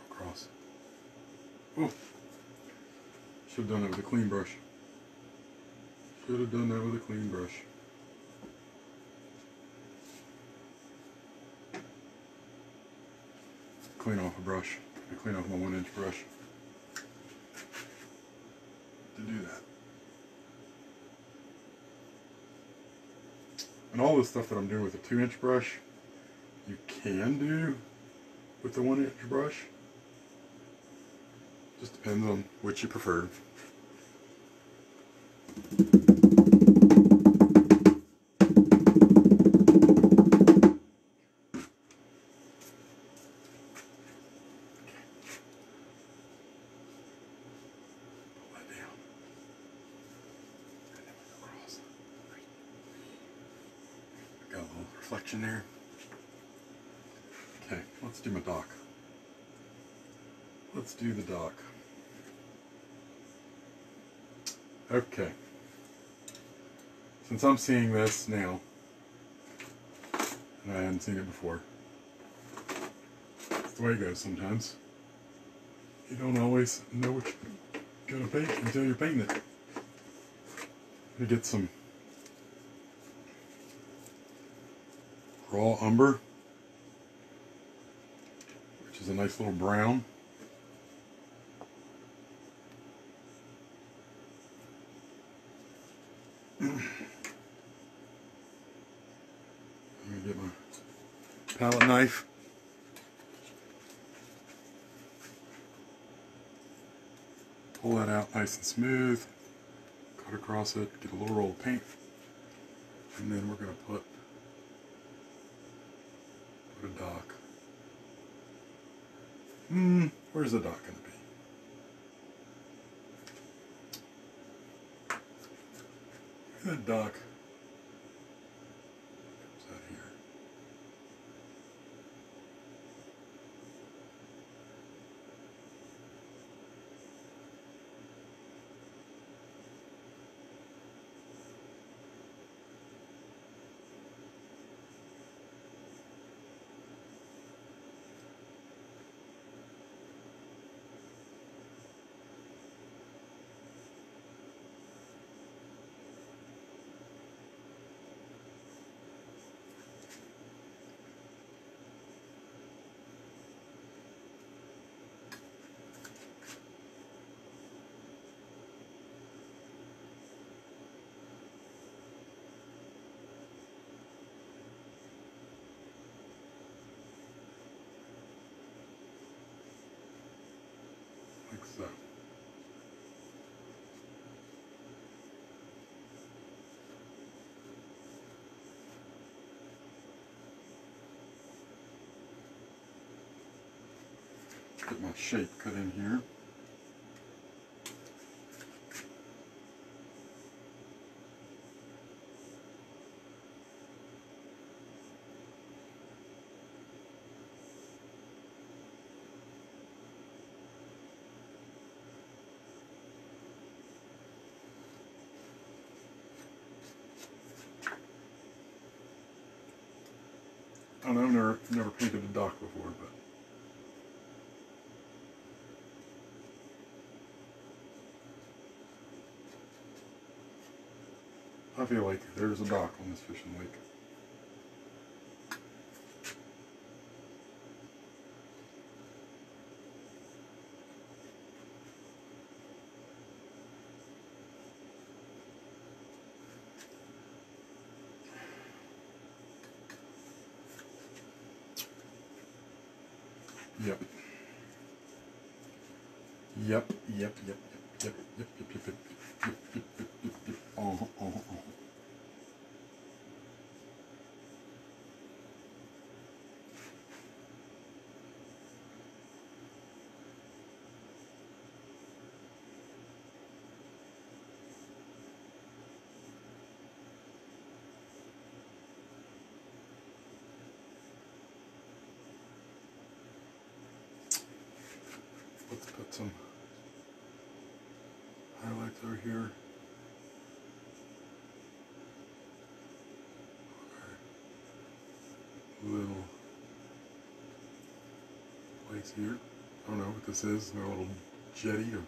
Across. Oh! Should have done that with a clean brush. Should have done that with a clean brush. Clean off a brush. I clean off my one inch brush to do that. And all this stuff that I'm doing with a two inch brush, you can do with the one inch brush. Just depends on which you prefer. Do the dock. Okay. Since I'm seeing this now, and I hadn't seen it before, that's the way it goes sometimes. You don't always know what you're gonna paint until you're painting it. You get some raw umber, which is a nice little brown. Let me get my palette knife. Pull that out nice and smooth. Cut across it, get a little roll of paint. And then we're going to put, put a dock. Hmm, where's the dock going to be? That dock Get my shape cut in here. I know I've never, never painted a dock before, but Feel like there's a dock on this fishing lake. Yep, yep, yep, yep, yep, yep, yep, yep, yep, yep, yep, Let's put some highlights over here. Little place here. I don't know what this is. A little jetty of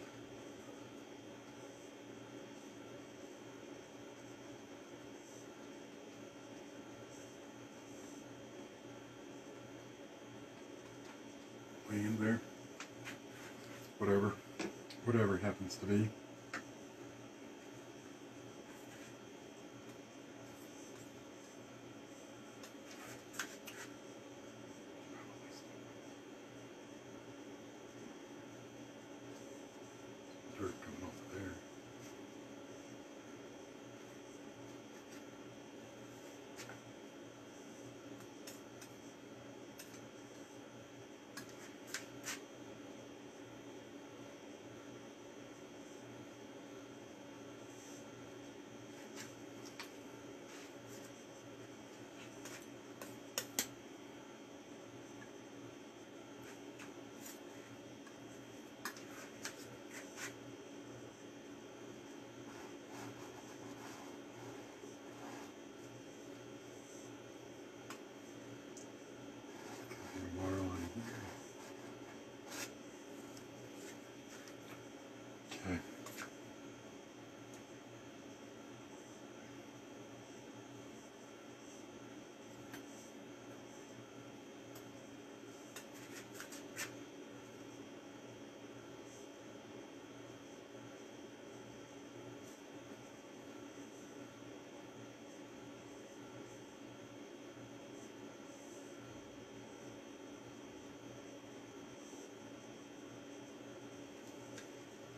land there. Whatever. Whatever it happens to be.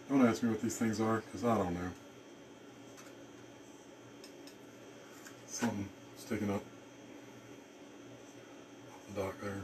Don't ask me what these things are, because I don't know. Something sticking up off the dock there.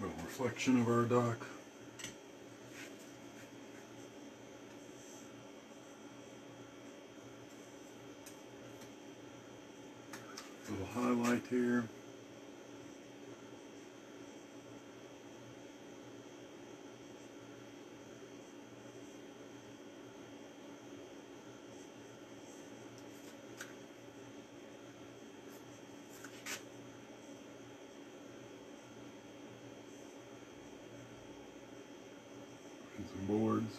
Little reflection of our dock. Little highlight here. And some boards.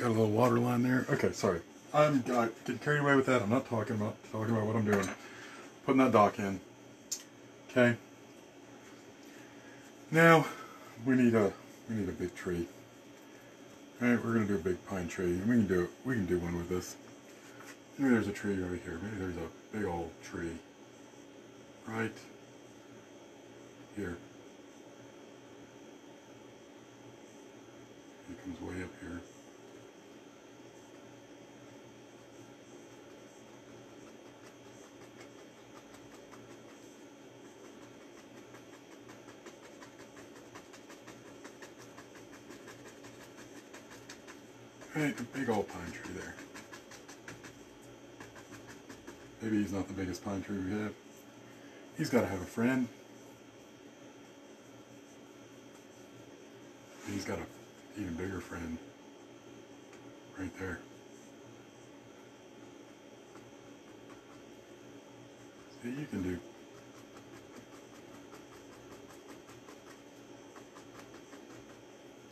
Got a little water line there. Okay, sorry. I'm getting carried away with that. I'm not talking about talking about what I'm doing. Putting that dock in. Okay. Now we need a we need a big tree. All right, we're gonna do a big pine tree. We can do it. We can do one with this. Maybe there's a tree right here. Maybe there's a big old tree right here. He comes way up here. A big old pine tree there. Maybe he's not the biggest pine tree we have. He's got to have a friend. He's got a even bigger friend right there. See, you can do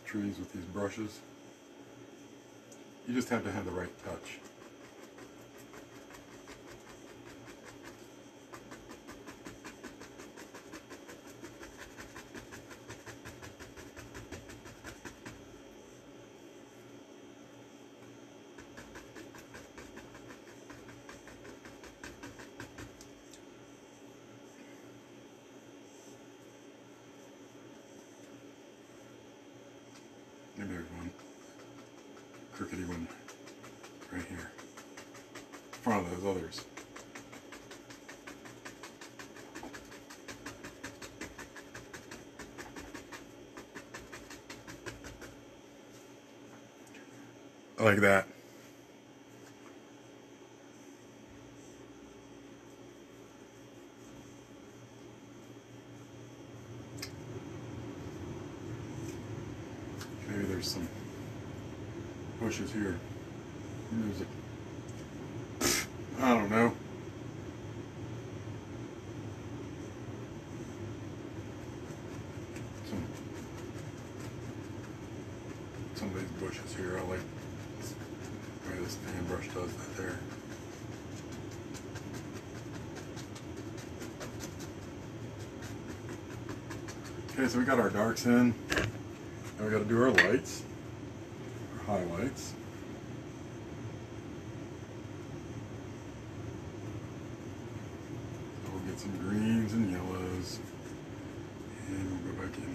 trees with these brushes. You just have to have the right touch. Maybe there's one crookedy one right here. Those others. Like that. Maybe there's some bushes here. There's a, I don't know. Some, some of these bushes here, I like the way this fan brush does that there. Okay, so we got our darks in. Now we got to do our lights, our highlights. So we'll get some greens and yellows, and we'll go back in here.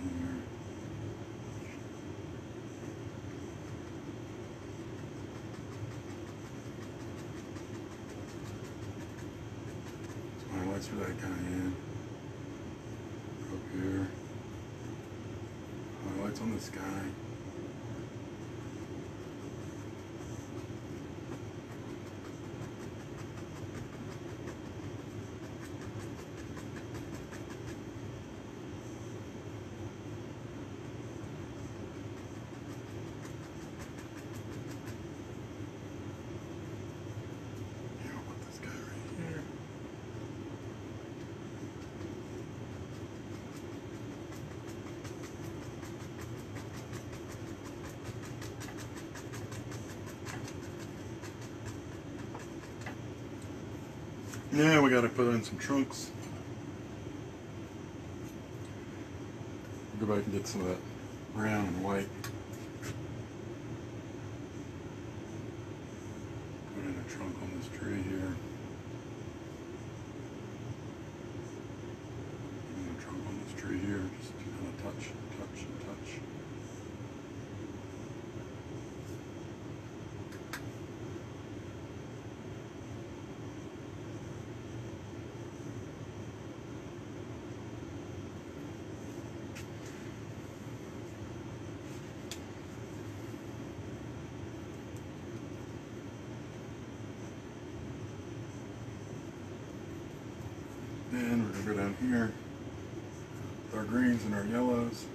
So highlights for that guy in. Up here. Highlights on this guy. Yeah, I'll put this guy right here. Yeah, we gotta put in some trunks. Go back and get some of that brown and white. Put in a trunk on this tree here. And a trunk on this tree here, just kind of touch, touch, and touch. Then we're gonna go down here with our greens and our yellows.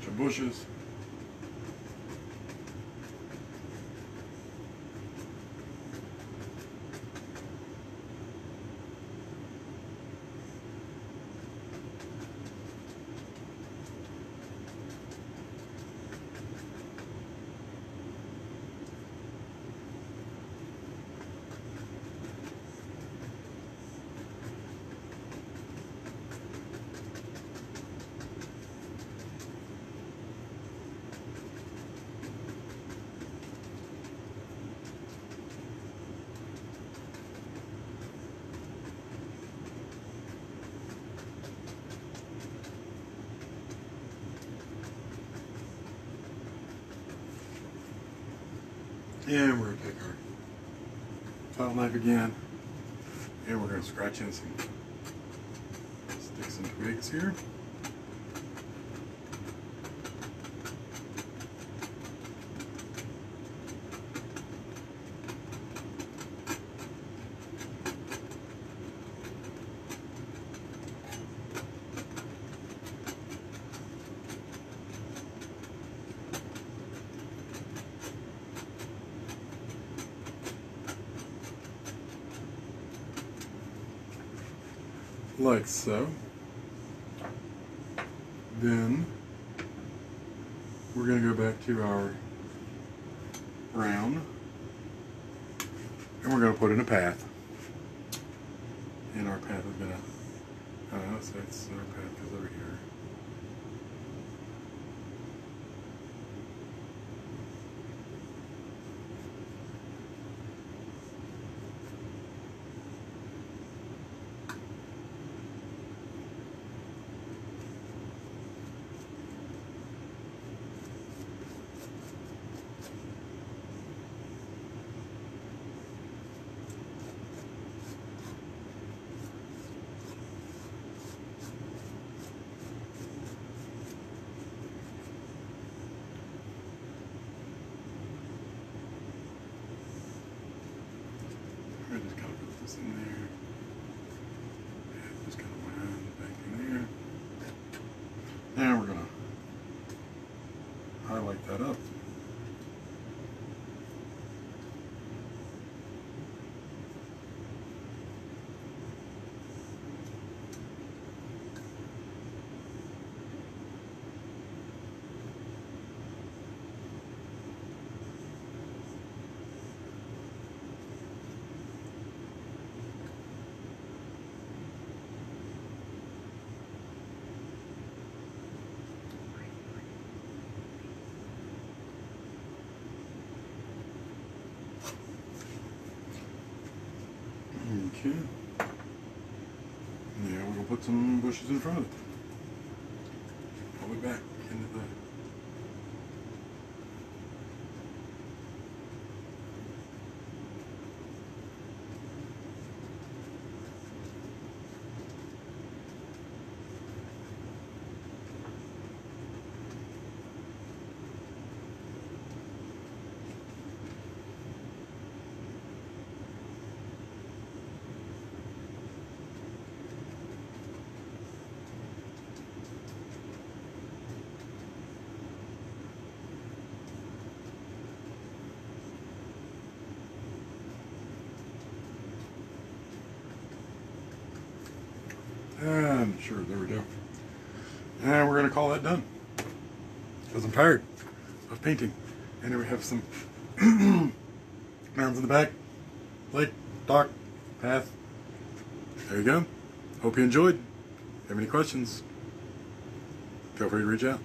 bunch of bushes. And we're to take our file knife again. And we're to scratch in some sticks and twigs here. Like so. Then we're going to go back to our brown and we're going to put in a path. And our path is going to, uh, so it's our path goes over here. I just gotta put this in there. Yeah, just kind of wind back in there. Now we're gonna highlight that up. Okay. Now we're gonna put some bushes in front of it. Pull it back into the Sure, there we go. And we're gonna call that done. Because I'm tired of painting. And then we have some mounds in the back. Lake, dock, path. There you go. Hope you enjoyed. If you have any questions, feel free to reach out.